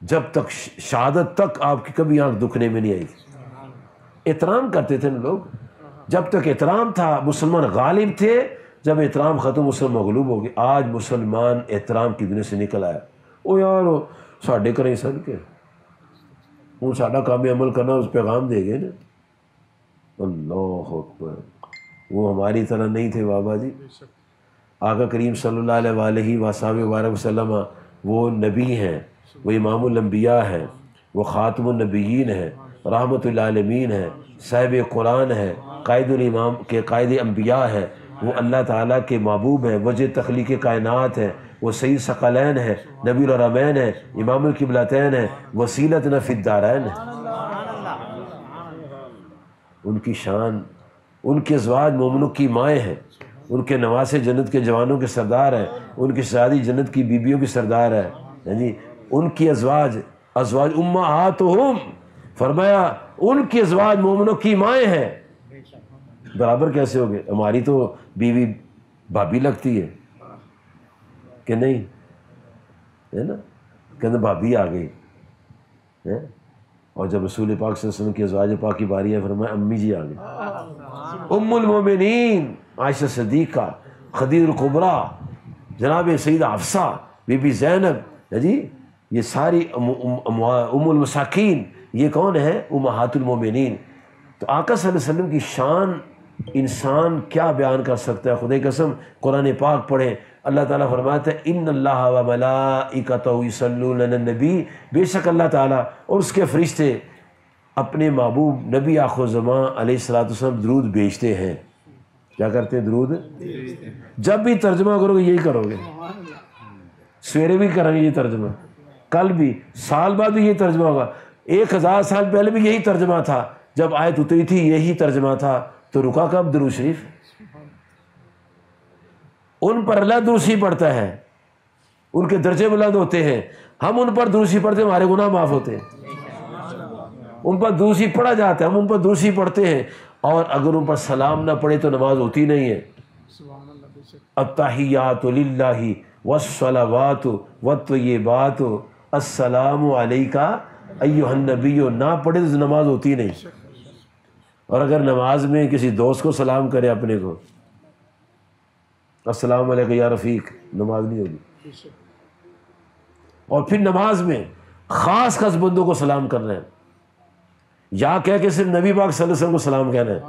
جب تک شہادت تک آپ کی کبھی آنکھ دکھنے میں نہیں آئی تھی۔ احترام کرتے تھے نا لوگ۔ جب تک احترام تھا، مسلمان غالب تھے۔ جب احترام ختم مسلم مغلوب ہو گئے۔ آج مسلمان احترام کی دنیا سے نکل آیا۔ او یار ساڈے کریں سن کے۔ ہوں ساڈا کام عمل کرنا، اس پیغام دے گئے نا۔ اللہ اکبر۔ وہ ہماری طرح نہیں تھے بابا جی۔ آقا کریم صلی اللہ علیہ وآلہ وصحاب وبارک وسلم وہ نبی ہیں وہ امام الانبیاء ہے وہ خاتم النبیین ہے رحمۃ العالمین ہے صاحب قرآن ہے قائد الامام کے قائد انبیاء ہے وہ اللہ تعالیٰ کے محبوب ہیں وجہ تخلیق کائنات ہے وہ سعید ثقلین ہے نبی الرمین ہے امام القبلتین ہے وسیلت نفدارین ہے ان کی شان ان کے ازواج مومنوں کی مائیں ہیں، ان کے نواز جنت کے جوانوں کے سردار ہیں، ان کی شادی جنت کی بیبیوں کی سردار ہے یعنی ہاں جی، ان کی ازواج ازواج اما آت فرمایا، ان کی ازواج مومنوں کی مائیں ہیں۔ برابر کیسے ہو گئے ہماری تو بیوی بھابھی لگتی ہے۔ کہ نہیں؟ ہے نا؟ کہ بھابھی آ گئی۔ ہاں؟ اور جب رسول پاک صلی اللہ علیہ وسلم کی ازواج پاک کی باری ہے فرمایا امی جی آ گئی ام المومنین عائشہ صدیقہ خدیر القبرا جناب سعید حفصہ بی بی زینب۔ جی یہ ساری ام المساکین یہ کون ہے؟ امہات المومنین۔ تو آقا صلی اللہ علیہ وسلم کی شان انسان کیا بیان کر سکتا ہے؟ خدا قسم قرآن پاک پڑھیں اللہ تعالیٰ فرماتا ہے ان اللہ و ملا نبی بے شک اللہ تعالیٰ اور اس کے فرشتے اپنے محبوب نبی آخو زماں علیہ السلاۃ درود بیچتے ہیں۔ کیا کرتے ہیں درود؟ جب بھی ترجمہ کرو گے، یہی کرو گے۔ سویرے بھی کریں گے یہ ترجمہ۔ کل بھی، سال بعد بھی یہی ترجمہ ہوگا۔ ایک ہزار سال پہلے بھی یہی ترجمہ تھا۔ جب آیت اتری تھی، یہی ترجمہ تھا۔ تو رکا کب درو شریف؟ ان پر اللہ دروسی پڑھتا ہے۔ ان کے درجے بلند ہوتے ہیں۔ ہم ان پر دروسی پڑھتے ہمارے گناہ معاف ہوتے ہیں۔ ان پر دوسری پڑھا جاتا ہے، ہم ان پر دوسری پڑھتے ہیں۔ اور اگر ان پر سلام نہ پڑھے تو نماز ہوتی نہیں ہے۔ اتحیات للہ وسلوات و تو یہ بات السلام علیکہ ایو النبی، نہ پڑھے تو نماز ہوتی نہیں۔ اور اگر نماز میں کسی دوست کو سلام کرے اپنے کو۔ السلام علیکم یا رفیق، نماز نہیں ہوگی۔ اور پھر نماز میں خاص خاص بندوں کو سلام کرنا ہے یا کہہ کے صرف نبی پاک صلی اللہ علیہ وسلم کو سلام کہنا ہے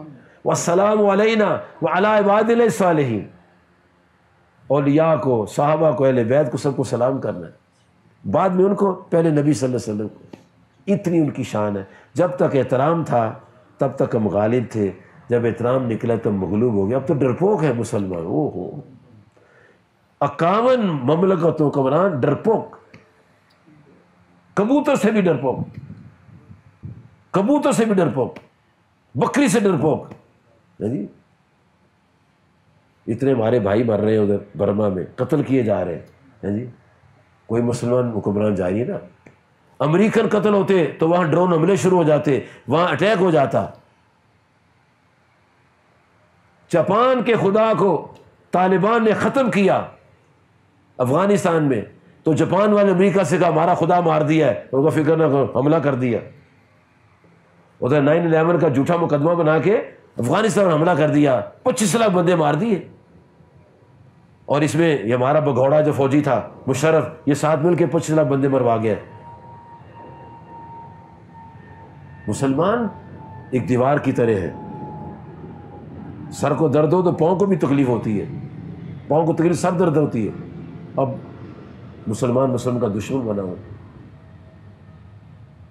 وہ السلام علینا وہ عباد صالحین اولیاء کو، صحابہ کو، اہل بیت کو سب کو سلام کرنا ہے بعد میں ان کو، پہلے نبی صلی اللہ علیہ وسلم کو۔ اتنی ان کی شان ہے۔ جب تک احترام تھا، تب تک ہم غالب تھے۔ جب احترام نکلا تب مغلوب ہو گیا۔ اب تو ڈرپوک ہے مسلمان۔ او ہو اکاون مملکتوں کمران ڈرپوک۔ کبوتر سے بھی ڈرپوک۔ کبوتر سے بھی ڈرپوک۔ بکری سے ڈرپوک۔ جی اتنے ہمارے بھائی مر رہے ہیں ادھر برما میں، قتل کیے جا رہے ہیں۔ جی کوئی مسلمان حکمران جاری نا؟ امریکن قتل ہوتے تو وہاں ڈرون حملے شروع ہو جاتے، وہاں اٹیک ہو جاتا۔ جاپان کے خدا کو طالبان نے ختم کیا افغانستان میں۔ تو جاپان والے امریکہ سے کہا، ہمارا خدا مار دیا ہے۔ ان کو فکر نہ حملہ کر دیا۔ ادھر نائن الیون کا جھوٹا مقدمہ بنا کے افغانستان میں حملہ کر دیا۔ پچیس لاکھ بندے مار دیے۔ اور اس میں یہ ہمارا بگوڑا جو فوجی تھا، مشرف، یہ ساتھ مل کے پچیس لاکھ بندے مروا گیا مسلمان ایک دیوار کی طرح ہے۔ سر کو درد ہو تو پاؤں کو بھی تکلیف ہوتی ہے۔ پاؤں کو تکلیف سر درد ہوتی ہے۔ اب مسلمان مسلم کا دشمن بنا ہو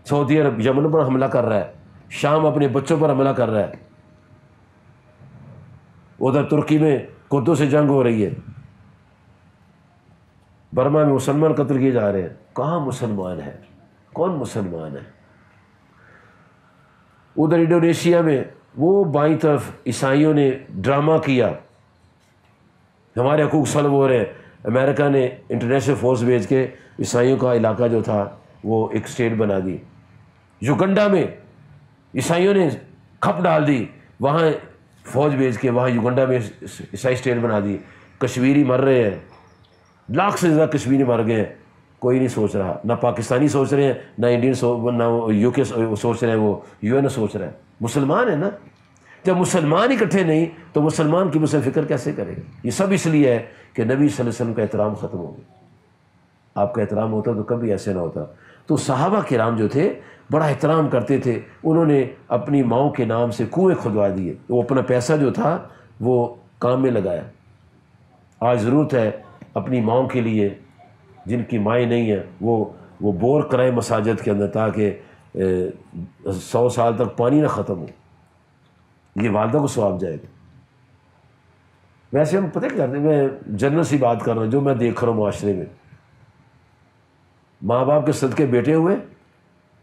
سعودی عرب یمن پر حملہ کر رہا ہے۔ شام اپنے بچوں پر حملہ کر رہا ہے۔ ادھر ترکی میں کدو سے جنگ ہو رہی ہے۔ برما میں مسلمان قتل کیے جا رہے ہیں۔ کہاں مسلمان ہے؟ کون مسلمان ہے؟ ادھر انڈونیشیا میں وہ بائیں طرف عیسائیوں نے ڈرامہ کیا۔ ہمارے حقوق سلب ہو رہے ہیں۔ امریکہ نے انٹرنیشنل فورس بھیج کے عیسائیوں کا علاقہ جو تھا وہ ایک اسٹیٹ بنا دی۔ یوگنڈا میں عیسائیوں نے کھپ ڈال دی۔ وہاں فوج بھیج کے وہاں یوگنڈا میں عیسائی اسٹیٹ بنا دی۔ کشمیری مر رہے ہیں۔ لاکھ سے زیادہ کشمیری مر گئے ہیں۔ کوئی نہیں سوچ رہا۔ نہ پاکستانی سوچ رہے ہیں، نہ انڈین سو، نہ یو کے سوچ رہے ہیں، وہ یو این سوچ رہا ہے مسلمان ہے نا؟ جب مسلمان اکٹھے نہیں، تو مسلمان کی مسلم فکر کیسے کرے گا یہ سب اس لیے ہے کہ نبی صلی اللہ علیہ وسلم کا احترام ختم ہو گیا۔ آپ کا احترام ہوتا تو کبھی ایسے نہ ہوتا۔ تو صحابہ کرام جو تھے، بڑا احترام کرتے تھے۔ انہوں نے اپنی ماؤں کے نام سے کنویں کھدوا دیے۔ وہ اپنا پیسہ جو تھا، وہ کام میں لگایا۔ آج ضرورت ہے اپنی ماؤں کے لیے جن کی مائیں نہیں ہیں وہ وہ بور کرائیں مساجد کے اندر تاکہ سو سال تک پانی نہ ختم ہو۔ یہ والدہ کو سواب جائے گا۔ ویسے ہم، پتہ کرتے میں جنرل سی بات کر رہا ہوں، جو میں دیکھ رہا ہوں معاشرے میں۔ ماں باپ کے صدقے بیٹے ہوئے،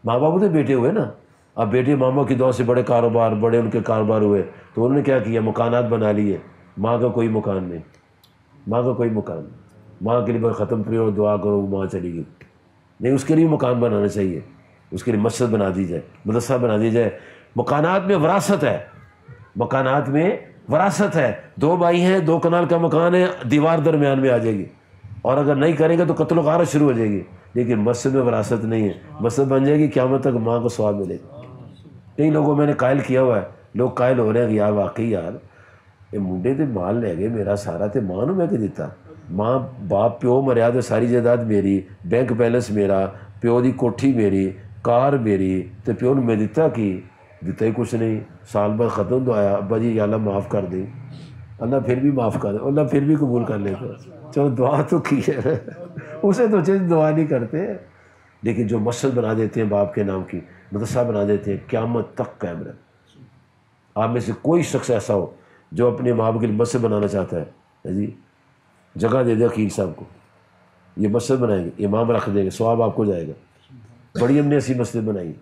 ماں باپ تو بیٹے ہوئے نا۔ اب بیٹے ماما کی دور سے بڑے کاروبار، بڑے ان کے کاروبار ہوئے، تو انہوں نے کیا کیا؟ مکانات بنا لیے۔ ماں کا کوئی مکان نہیں۔ ماں کا کوئی مکان نہیں۔ ماں کے لیے بس ختم پھر دعا کرو، وہ ماں چلی گئی۔ نہیں، اس کے لیے مکان بنانا چاہیے۔ اس کے لیے مسجد بنا دی جائے، مدرسہ بنا دی جائے۔ مکانات میں وراثت ہے۔ مکانات میں وراثت ہے۔ دو بھائی ہیں، دو کنال کا مکان ہے، دیوار درمیان میں آ جائے گی۔ اور اگر نہیں کریں گے تو قتل و غارت شروع ہو جائے گی۔ لیکن مسجد میں وراثت نہیں ہے۔ مسجد بن جائے گی، قیامت تک ماں کو سواب ملے گا۔ کئی لوگوں میں نے قائل کیا ہوا ہے۔ لوگ قائل ہو رہے ہیں کہ یار، واقعی یار، یہ منڈے تو مال لے گئے، میرا سارا تو ماں میں کہ دیتا۔ ماں باپ پیو مریا تو ساری جائیداد میری بینک بیلنس میرا پیو دی کوٹھی میری کار میری تو پیو نے میں دیتا کی دیتا ہی کچھ نہیں سال بعد ختم تو آیا ابا جی اللہ معاف کر دیں اللہ پھر بھی معاف کر دے اللہ پھر بھی قبول کر لیتا چلو دعا تو کی ہے اسے تو چیز دعا نہیں کرتے لیکن جو مسجد بنا دیتے ہیں باپ کے نام کی مدرسہ بنا دیتے ہیں قیامت تک قائم رہے آپ میں سے کوئی شخص ایسا ہو جو اپنے ماں باپ کے لیے مسجد بنانا چاہتا ہے جی جگہ دے دے عقیل صاحب کو۔ یہ مسجد بنائیں گے، امام رکھ دیں گے سواب آپ کو جائے گا۔ بڑی ہم نے ایسی مسجد بنائی۔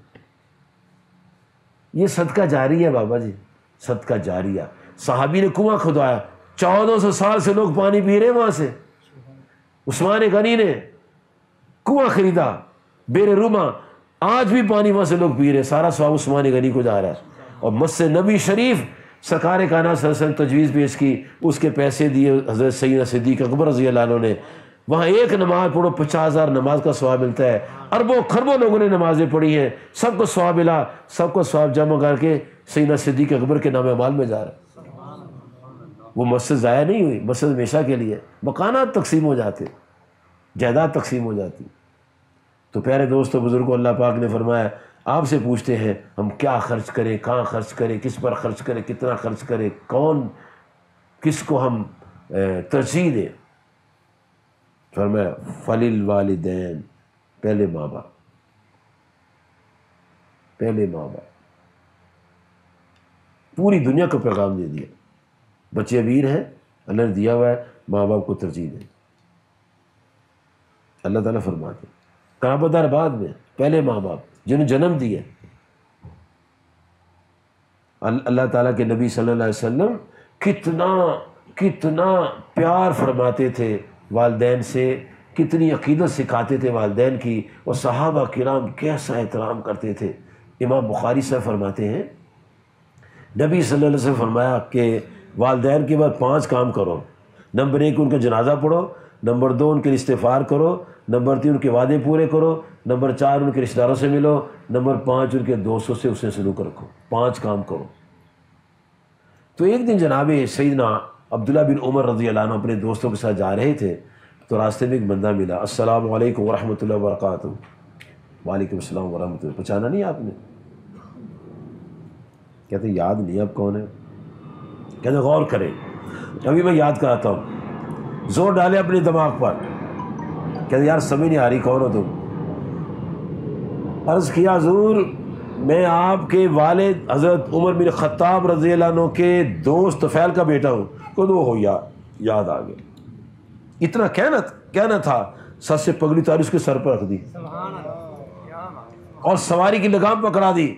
یہ صدقہ جاری ہے بابا جی صدقہ جاری ہے۔ صحابی نے کنواں کھدوایا۔ چودہ سو سال سے لوگ پانی پی رہے ہیں وہاں سے۔ عثمان غنی نے کنواں خریدا، بیر روما آج بھی پانی وہاں سے لوگ پی رہے سارا سواب عثمان غنی کو جا رہا ہے۔ اور مسجد نبی شریف سرکار کانا وسلم تجویز پیش کی، اس کے پیسے دیے حضرت سید صدیق اکبر رضی اللہ عنہ نے۔ وہاں ایک نماز پڑھو، پچاس ہزار نماز کا سواب ملتا ہے۔ اربوں خربوں لوگوں نے نمازیں پڑھی ہیں۔ سب کو سواب ملا، سب کو سواب جمع کر کے سیدہ صدیق اکبر کے نام مال میں جا رہا ہے۔ وہ مسجد ضائع نہیں ہوئی، مسجد ہمیشہ کے لیے۔ مکانات تقسیم ہو جاتے، جائیداد تقسیم ہو جاتی۔ تو پیارے دوستوں بزرگوں اللہ پاک نے فرمایا آپ سے پوچھتے ہیں ہم کیا خرچ کریں، کہاں خرچ کریں، کس پر خرچ کریں، کتنا خرچ کریں، کون کس کو ہم ترجیح دیں؟ فرمایا فلیل والدین پہلے ماں باپ۔ پہلے ماں باپ۔ پوری دنیا کو پیغام دے دیا۔ بچے امیر ہیں، اللہ نے دیا ہوا ہے، ماں باپ کو ترجیح دیں۔ اللہ تعالیٰ فرماتے کابدار بعد میں، پہلے ماں باپ۔ جنہوں جنم دیا۔ اللہ تعالیٰ کے نبی صلی اللہ علیہ وسلم کتنا کتنا پیار فرماتے تھے والدین سے، کتنی عقیدت سکھاتے تھے والدین کی۔ اور صحابہ کرام کیسا احترام کرتے تھے۔ امام بخاری صاحب فرماتے ہیں، نبی صلی اللہ علیہ وسلم فرمایا کہ والدین کے بعد پانچ کام کرو۔ نمبر ایک، ان کا جنازہ پڑھو۔ نمبر دو، ان کے استفار کرو۔ نمبر تین، ان کے وعدے پورے کرو۔ نمبر چار ان کے رشتہ داروں سے ملو، نمبر پانچ ان کے دوستوں سے اسے سلوک رکھو، پانچ کام کرو۔ تو ایک دن جناب سیدنا عبداللہ بن عمر رضی اللہ عنہ اپنے دوستوں کے ساتھ جا رہے تھے، تو راستے میں ایک بندہ ملا، السلام علیکم ورحمۃ اللہ وبرکاتہ۔ وعلیکم السلام ورحمۃ اللہ۔ پہچانا نہیں آپ نے؟ کہتے یاد نہیں اب کون ہے کہتے غور کریں۔ ابھی میں یاد کراتا ہوں۔ زور ڈالے اپنے دماغ پر۔ کہتے یار، سمجھ نہیں آ رہی، کون ہو تم؟ عرض کیا حضور، میں آپ کے والد حضرت عمر بن خطاب رضی اللہ عنہ کے دوست فیل کا بیٹا ہوں۔ خود وہ ہو یاد یاد آ گیا اتنا کہنا کہنا تھا، سر سے پگڑی تاری اس کے سر پر رکھ دی۔ اور سواری کی لگام پکڑا دی۔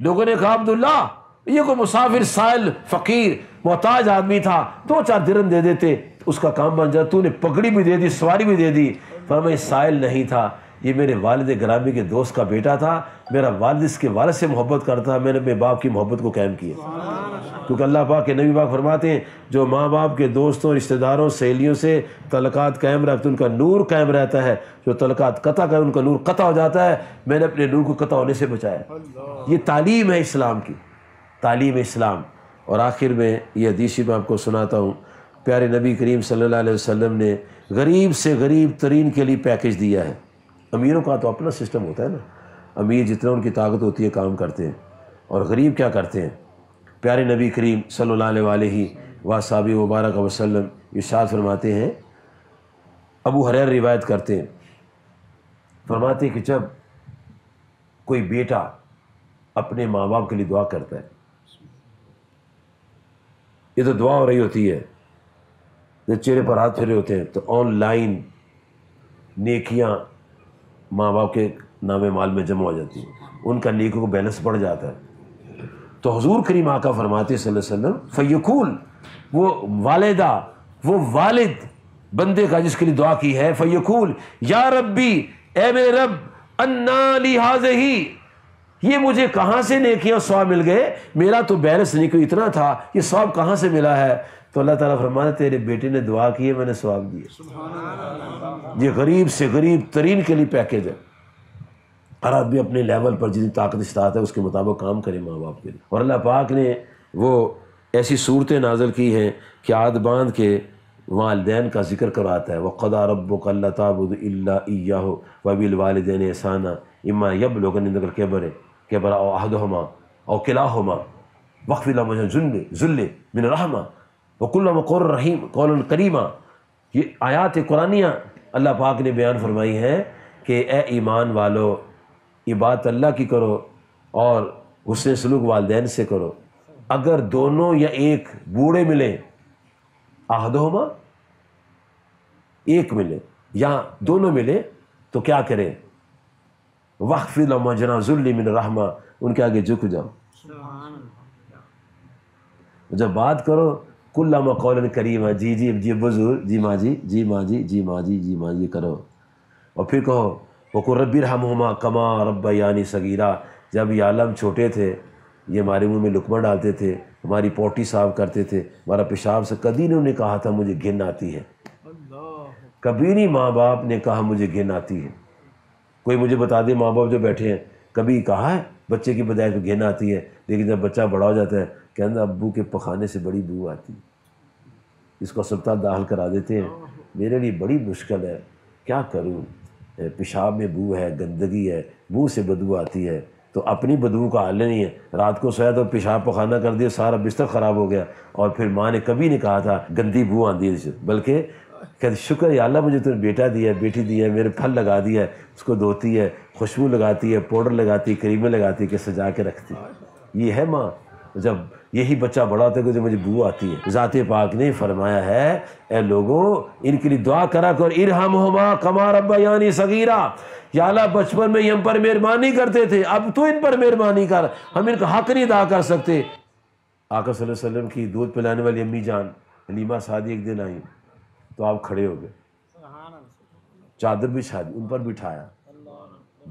لوگوں نے کہا، عبداللہ، یہ کوئی مسافر، سائل، فقیر، محتاج آدمی تھا۔ دو چار درن دے دیتے، اس کا کام بن جاتا تو نے پگڑی بھی دے دی، سواری بھی دے دی۔ پر میں سائل نہیں تھا۔ یہ میرے والد گرامی کے دوست کا بیٹا تھا، میرا والد اس کے والد سے محبت کرتا، میں نے اپنے باپ کی محبت کو قائم کیا۔ کیونکہ اللہ پاک کے نبی پاک فرماتے ہیں، جو ماں باپ کے دوستوں، رشتہ داروں، سہیلیوں سے تعلقات قائم رہتے ان کا نور قائم رہتا ہے۔ جو تعلقات قطع کر ان کا نور قطع ہو جاتا ہے۔ میں نے اپنے نور کو قطع ہونے سے بچایا۔ یہ تعلیم ہے اسلام کی۔ تعلیم اسلام۔ اور آخر میں یہ حدیثی میں آپ کو سناتا ہوں۔ پیارے نبی کریم صلی اللہ علیہ وسلم نے غریب سے غریب ترین کے لیے پیکج دیا ہے۔ امیروں کا تو اپنا سسٹم ہوتا ہے نا۔ امیر جتنا ان کی طاقت ہوتی ہے کام کرتے ہیں اور غریب کیا کرتے ہیں۔ پیارے نبی کریم صلی اللہ علیہ وآلہ و صابی مبارک وسلم ارشاد فرماتے ہیں۔ ابو حریر روایت کرتے ہیں۔ فرماتے ہیں کہ جب کوئی بیٹا اپنے ماں باپ کے لیے دعا کرتا ہے، یہ تو دعا ہو رہی ہوتی ہے۔ جب چہرے پر ہاتھ پھیرے ہوتے ہیں تو آن لائن نیکیاں ماں باپ کے نام مال میں جمع ہو جاتی ہیں۔ ان کا نیکوں کو بیلنس بڑھ جاتا ہے۔ تو حضور کریم آقا فرماتے صلی اللہ علیہ وسلم فیقول وہ والدہ، وہ والد بندے کا جس کے لیے دعا کی ہے فیقول یا ربی، اے میرے رب، انا لحاظ ہی یہ مجھے کہاں سے نیکیاں سواب مل گئے؟ میرا تو بیلنس نہیں، کوئی اتنا تھا، یہ سواب کہاں سے ملا ہے؟ تو اللہ تعالیٰ فرمانا تیرے بیٹے نے دعا کی ہے، میں نے سواب دیا یہ غریب سے غریب ترین کے لیے پیکج ہے۔ ہر آدمی اپنے لیول پر جتنی طاقت استعت ہے، اس کے مطابق کام کرے ماں باپ کے لیے۔ اور اللہ پاک نے وہ ایسی صورتیں نازل کی ہیں کہ آد باندھ کے والدین کا ذکر کراتا ہے۔ وہ قدا رب و اللہ تعبد اللہ ہو وبی الوالدین احسانہ اما یب لوگ نندر کے برے کہ برا او عہد او قلعہ ہوما وقف اللہ ذل ذل بن رحمہ وک اللہ قر رحیم قول الکریمہ یہ آیات قرآنیہ اللہ پاک نے بیان فرمائی ہے کہ اے ایمان والو عبادت اللہ کی کرو اور حسن سلوک والدین سے کرو۔ اگر دونوں یا ایک بوڑھے ملیں آہد ہوما ایک ملے یا دونوں ملے تو کیا کریں؟ وقف جنا ذلی من رحمہ ان کے آگے جھک جاؤ۔ جب بات کرو کل قول کریمہ جی جی جی بزرگ جی ماں جی جی ماں جی جی ماں جی جی ماں جی کرو۔ اور پھر کہو وہ ربی رحمہ کما رب یعنی صغیرہ جب یہ عالم چھوٹے تھے یہ ہمارے منہ میں لکمہ ڈالتے تھے ہماری پوٹی صاف کرتے تھے ہمارا پیشاب سے کبھی انہوں نے کہا تھا مجھے گن آتی ہے۔ کبھی نہیں ماں باپ نے کہا مجھے گن آتی ہے۔ کوئی مجھے بتا دے ماں باپ جو بیٹھے ہیں کبھی کہا ہے بچے کی بدائش میں گھن آتی ہے لیکن جب بچہ بڑا ہو جاتا ہے کہنا ابو کے پخانے سے بڑی بو آتی۔ ہے اس کو اسپتال داخل کرا دیتے ہیں۔ میرے لیے بڑی مشکل ہے۔ کیا کروں؟ پیشاب میں بو ہے، گندگی ہے، بو سے بدبو آتی ہے۔ تو اپنی بدبو کا حل نہیں ہے۔ رات کو سویا تو پیشاب پخانہ کر دیا، سارا بستر خراب ہو گیا۔ اور پھر ماں نے کبھی نہیں کہا تھا، گندی بو آتی ہے۔ بلکہ کہ شکر یا اللہ، مجھے تو بیٹا دیا ہے، بیٹی دی ہے، میرے پھل لگا دیا ہے۔ اس کو دھوتی ہے، خوشبو لگاتی ہے، پاؤڈر لگاتی ہے، کریمیں لگاتی ہے کہ سجا کے رکھتی۔ یہ ہے ماں۔ جب یہی بچہ بڑا ہوتا ہے کہ مجھے بو آتی ہے۔ ذات پاک نے فرمایا ہے، اے لوگوں ان کے لیے دعا کرا کر ارحم ہوما کمار ابا یعنی صغیرہ۔ یا اللہ، بچپن میں ہم پر مہربانی کرتے تھے، اب تو ان پر مہربانی کر۔ ہم ان کا حق نہیں ادا کر سکتے۔ آقا صلی اللہ علیہ وسلم کی دودھ پلانے والی امی جان، حلیمہ سعدی ایک دن آئی تو آپ کھڑے ہو گئے۔ چادر بھی شادی ان پر بٹھایا۔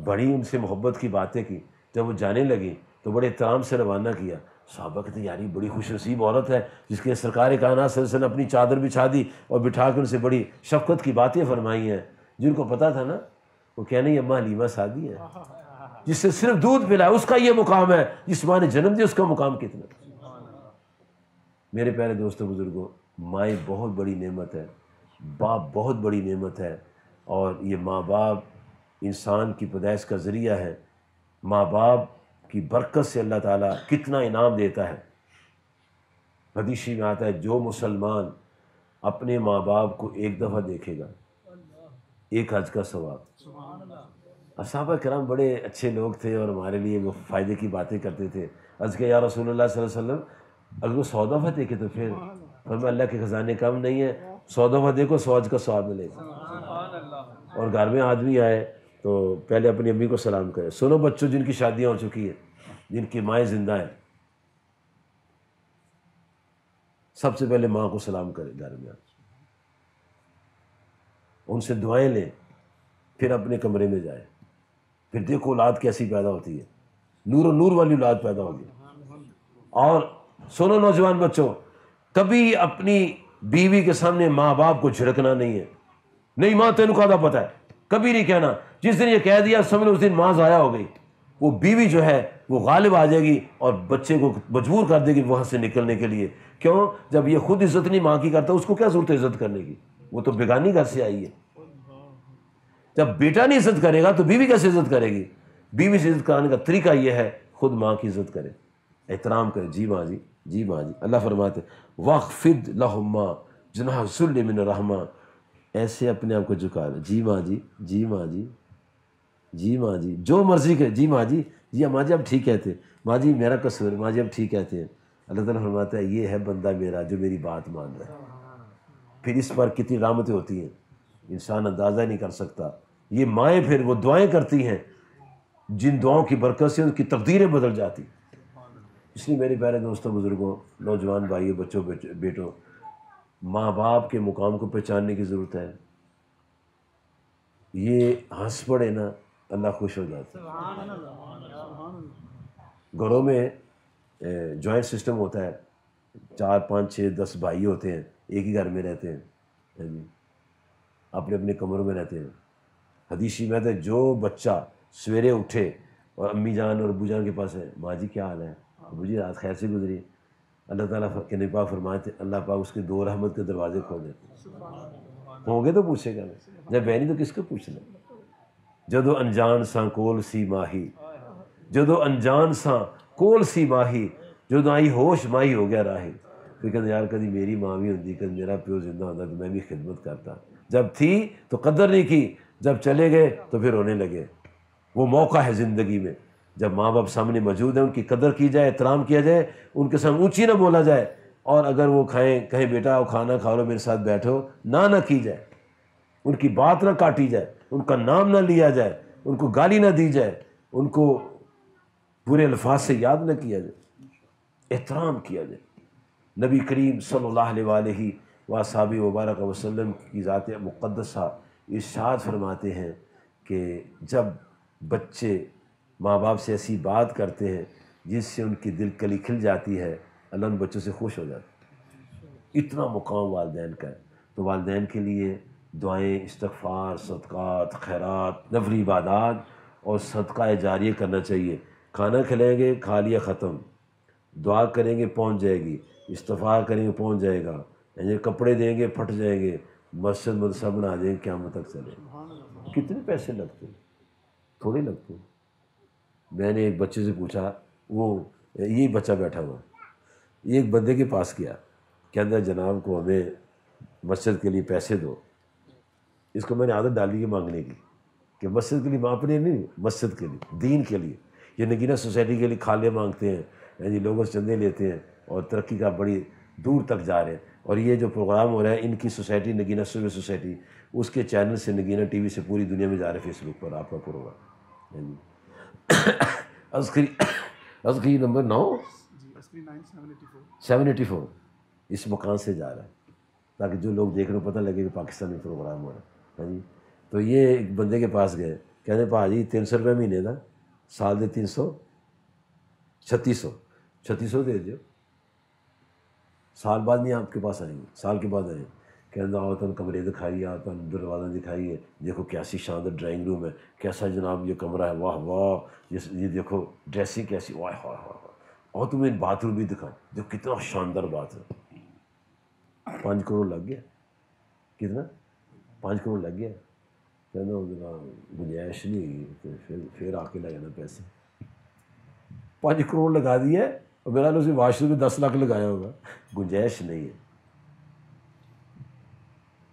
بڑی ان سے محبت کی باتیں کی۔ جب وہ جانے لگی تو بڑے احترام سے روانہ کیا۔ صحابہ کہتے یاری، بڑی خوش نصیب عورت ہے، جس کے سرکار کائنات صلی اللہ علیہ وسلم اپنی چادر بچھا دی اور بٹھا کے ان سے بڑی شفقت کی باتیں فرمائی ہیں۔ جن کو پتا تھا نا، وہ کہنے یہ اماں حلیمہ سادی ہے۔ جس سے صرف دودھ پلایا اس کا یہ مقام ہے، جس ماں نے جنم دیا، اس کا مقام کتنا میرے پیارے دوستوں، بزرگوں، مائیں بہت بڑی نعمت ہے، باپ بہت بڑی نعمت ہے، اور یہ ماں باپ انسان کی پیدائش کا ذریعہ ہے۔ ماں باپ کی برکت سے اللہ تعالیٰ کتنا انعام دیتا ہے۔ حدیثی میں آتا ہے، جو مسلمان اپنے ماں باپ کو ایک دفعہ دیکھے گا، ایک حج کا ثواب۔ اصحابہ کرام بڑے اچھے لوگ تھے اور ہمارے لیے وہ فائدے کی باتیں کرتے تھے۔ حج کے یا رسول اللہ صلی اللہ علیہ وسلم، اگر وہ سو دفعہ دیکھے تو پھر فرما اللہ کے خزانے کم نہیں ہے سو دفعہ دیکھو، سو حج کا ثواب ملے گا۔ اور گھر میں آدمی آئے تو پہلے اپنی امی کو سلام کرے۔ سنو بچوں، جن کی شادیاں ہو چکی ہیں، جن کی مائیں زندہ ہیں، سب سے پہلے ماں کو سلام کرے گھر میں۔ ان سے دعائیں لیں پھر اپنے کمرے میں جائے۔ پھر دیکھو اولاد کیسی پیدا ہوتی ہے۔ نور و نور والی اولاد پیدا ہوگی۔ اور سنو نوجوان بچوں، کبھی اپنی بیوی کے سامنے ماں باپ کو جھڑکنا نہیں ہے۔ نہیں، ماں، تینوں کا پتا ہے۔ کبھی نہیں کہنا۔ جس دن یہ کہہ دیا سمجھ اس دن ماں ضائع ہو گئی۔ وہ بیوی جو ہے، وہ غالب آ جائے گی اور بچے کو مجبور کر دے گی وہاں سے نکلنے کے لیے۔ کیوں؟ جب یہ خود عزت نہیں ماں کی کرتا، اس کو کیا ضرورت ہے عزت کرنے کی؟ وہ تو بیگانی گھر سے آئی ہے۔ جب بیٹا نہیں عزت کرے گا تو بیوی کیسے عزت کرے گی؟ بیوی سے عزت کرانے کا طریقہ یہ ہے، خود ماں کی عزت کرے۔ احترام کرے۔ جی ماں جی جی ماں جی۔ اللہ فرماتے وقف لہما جناح ظلم رحمٰ ایسے اپنے آپ کو جھکا دے۔ جی ماں جی جی ماں جی۔ جی ماں جی جو مرضی کہ جی ماں جی جی ماں جی اب ٹھیک کہتے ہیں۔ ماں جی میرا قصور، ماں جی اب ٹھیک کہتے ہیں۔ اللہ تعالیٰ فرماتا ہے، یہ ہے بندہ میرا جو میری بات مان رہا ہے۔ پھر اس پر کتنی رامتیں ہوتی ہیں۔ انسان اندازہ نہیں کر سکتا۔ یہ مائیں پھر وہ دعائیں کرتی ہیں۔ جن دعاؤں کی برکت سے ان کی تقدیریں بدل جاتی۔ اس لیے میرے پیارے دوستوں، بزرگوں، نوجوان بھائیوں، بچوں بیٹوں، ماں باپ کے مقام کو پہچاننے کی ضرورت ہے۔ یہ ہنس پڑے نا۔ اللہ خوش ہو جاتا ہے۔ گھروں میں جوائنٹ سسٹم ہوتا ہے۔ چار پانچ چھ دس بھائی ہوتے ہیں ایک ہی گھر میں رہتے ہیں۔ ہاں جی۔ اپنے اپنے کمروں میں رہتے ہیں۔ حدیثی میں ہے جو بچہ سویرے اٹھے اور امی جان اور ابو جان کے پاس ہے ماں جی کیا حال ہے؟ ابو جی رات خیر سے گزری اللہ تعالیٰ کے نپا فرمائے تھے اللہ پاک اس کے دو رحمت کے دروازے کھول دیتے ہوں گے تو پوچھے گا۔ جب بہنی تو کس کو پوچھنا؟ جدو انجان سا کول سی ماہی، جدو انجان سا کول سی ماہی، جدو آئی ہوش ماہی ہو گیا راہی۔ پھر کہتے یار کدی میری ماں بھی ہوتی کدی میرا پیو زندہ ہوتا تو میں بھی خدمت کرتا۔ جب تھی تو قدر نہیں کی، جب چلے گئے تو پھر رونے لگے۔ وہ موقع ہے زندگی میں۔ جب ماں باپ سامنے موجود ہیں، ان کی قدر کی جائے، احترام کیا جائے، ان کے سامنے اونچی نہ بولا جائے۔ اور اگر وہ کھائیں، کہیں بیٹا وہ کھانا کھا لو، میرے ساتھ بیٹھو، نہ نہ کی جائے۔ ان کی بات نہ کاٹی جائے۔ ان کا نام نہ لیا جائے، ان کو گالی نہ دی جائے، ان کو برے الفاظ سے یاد نہ کیا جائے، احترام کیا جائے۔ نبی کریم صلی اللہ علیہ وآلہ و صحابی وبارک وسلم کی ذات مقدسہ ارشاد فرماتے ہیں کہ جب بچے ماں باپ سے ایسی بات کرتے ہیں، جس سے ان کی دل کلی کھل جاتی ہے، اللہ ان بچوں سے خوش ہو جاتا اتنا مقام والدین کا ہے۔ تو والدین کے لیے دعائیں، استغفار، صدقات، خیرات نفری عبادات اور صدقہ جاریہ کرنا چاہیے۔ کھانا کھلائیں گے، کھا لیا ختم۔ دعا کریں گے، پہنچ جائے گی۔ استفار کریں گے، پہنچ جائے گا۔ یعنی کپڑے دیں گے، پھٹ جائیں گے۔ مسجد مدرسہ بنا دیں گے قیامت تک چلے۔ کتنے پیسے لگتے ہیں؟ تھوڑے لگتے ہیں۔ میں نے ایک بچے سے پوچھا، وہ یہی بچہ بیٹھا ہوا۔ ایک بندے کے پاس کیا کہ اندر جناب کو ہمیں مسجد کے لیے پیسے دو۔ اس کو میں نے عادت ڈالی ہے مانگنے کی کہ مسجد کے لیے اپنے نہیں مسجد کے لیے دین کے لیے۔ یہ نگینہ سوسائٹی کے لیے کھالے مانگتے ہیں یعنی لوگوں سے چندے لیتے ہیں اور ترقی کا بڑی دور تک جا رہے ہیں۔ اور یہ جو پروگرام ہو رہا ہے ان کی سوسائٹی نگینہ سویہ سوسائٹی اس کے چینل سے نگینہ ٹی وی سے پوری دنیا میں جا رہے ہیں فیس بک پر آپ کا پروگرام۔ یعنی عسکری عسکری نمبر نو؟ Seven eighty four. اس مکان سے جا رہا ہے تاکہ جو لوگ دیکھ رہے پتہ لگے کہ پاکستان میں پروگرام ہو رہا ہے۔ ہاں جی۔ تو یہ ایک بندے کے پاس گئے۔ کہتے پا ہاں جی تین سو روپے مہینے کا سال دے تین سو، چھتیس سو۔ چھتیس سو دے دیو سال بعد نہیں آپ کے پاس آئیں گے۔ سال کے بعد آئیں کہنا آؤ تم کمرے دکھائیے، آؤ تم دروازہ دکھائیے۔ دیکھو کیسی شاندار ڈرائنگ روم ہے۔ کیسا جناب یہ کمرہ ہے۔ واہ واہ۔ یہ دیکھو ڈریسنگ کیسی۔ واہ واہ واہ اور تمہیں باتھ روم بھی دکھائیں جو کتنا شاندار بات ہے۔ پانچ کروڑ لگ گیا۔ کتنا؟ پانچ کروڑ لگ گیا۔ کہنا گنجائش نہیں ہوئی، پھر پھر آ کے لگانا پیسے۔ پانچ کروڑ لگا دیا اور میرا اسے واش روم میں دس لاکھ لگایا ہوگا۔ گنجائش نہیں ہے۔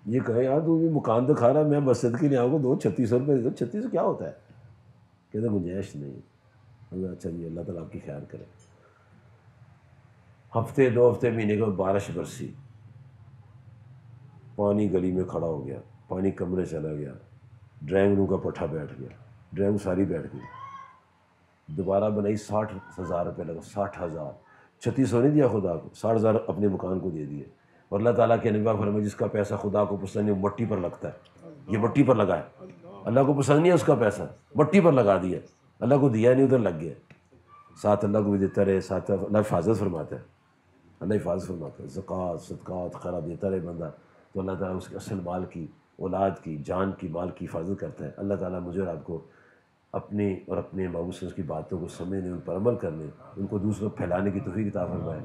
یہ کہے، یار تو مکان دکھا رہا میں مسجد کے لیے آؤں گا، دو چھتیس سو روپئے دو۔ چھتیس سو کیا ہوتا ہے؟ کہتے گنجائش نہیں اللہ اچھا جی اللہ تعالیٰ آپ کی خیال کرے۔ ہفتے، دو ہفتے، مہینے کو بارش برسی۔ پانی گلی میں کھڑا ہو گیا۔ پانی کمرے چلا گیا۔ ڈرائنگ روم کا پٹھا بیٹھ گیا۔ ڈرائنگ ساری بیٹھ گئی۔ دوبارہ بنائی ساٹھ ہزار روپے لگا، ساٹھ ہزار۔ چھتیس سو نہیں دیا خدا کو، ساٹھ ہزار اپنے مکان کو دے دیے۔ اور اللہ تعالیٰ کے نبا گھر میں جس کا پیسہ خدا کو پسند نہیں مٹی پر لگتا ہے۔ یہ مٹی پر لگا ہے۔ اللہ کو پسند نہیں ہے اس کا پیسہ۔ مٹی پر لگا دیا۔ اللہ کو دیا نہیں، ادھر لگ گیا۔ ساتھ اللہ کو بھی دیتا رہے، ساتھ اللہ حفاظت فرماتا ہے۔ اللہ حفاظت فرماتا ہے۔ زکوٰۃ، صدقات خراب دیتا رہے بندہ۔ تو اللہ تعالیٰ اس کے اصل مال کی اولاد کی، جان کی، مال کی حفاظت کرتا ہے اللہ تعالیٰ مجھے اور آپ کو اپنے اور اپنے سے اس کی باتوں کو سمجھنے ان پر عمل کرنے، ان کو دوسروں پھیلانے کی توفیق عطا فرمائے۔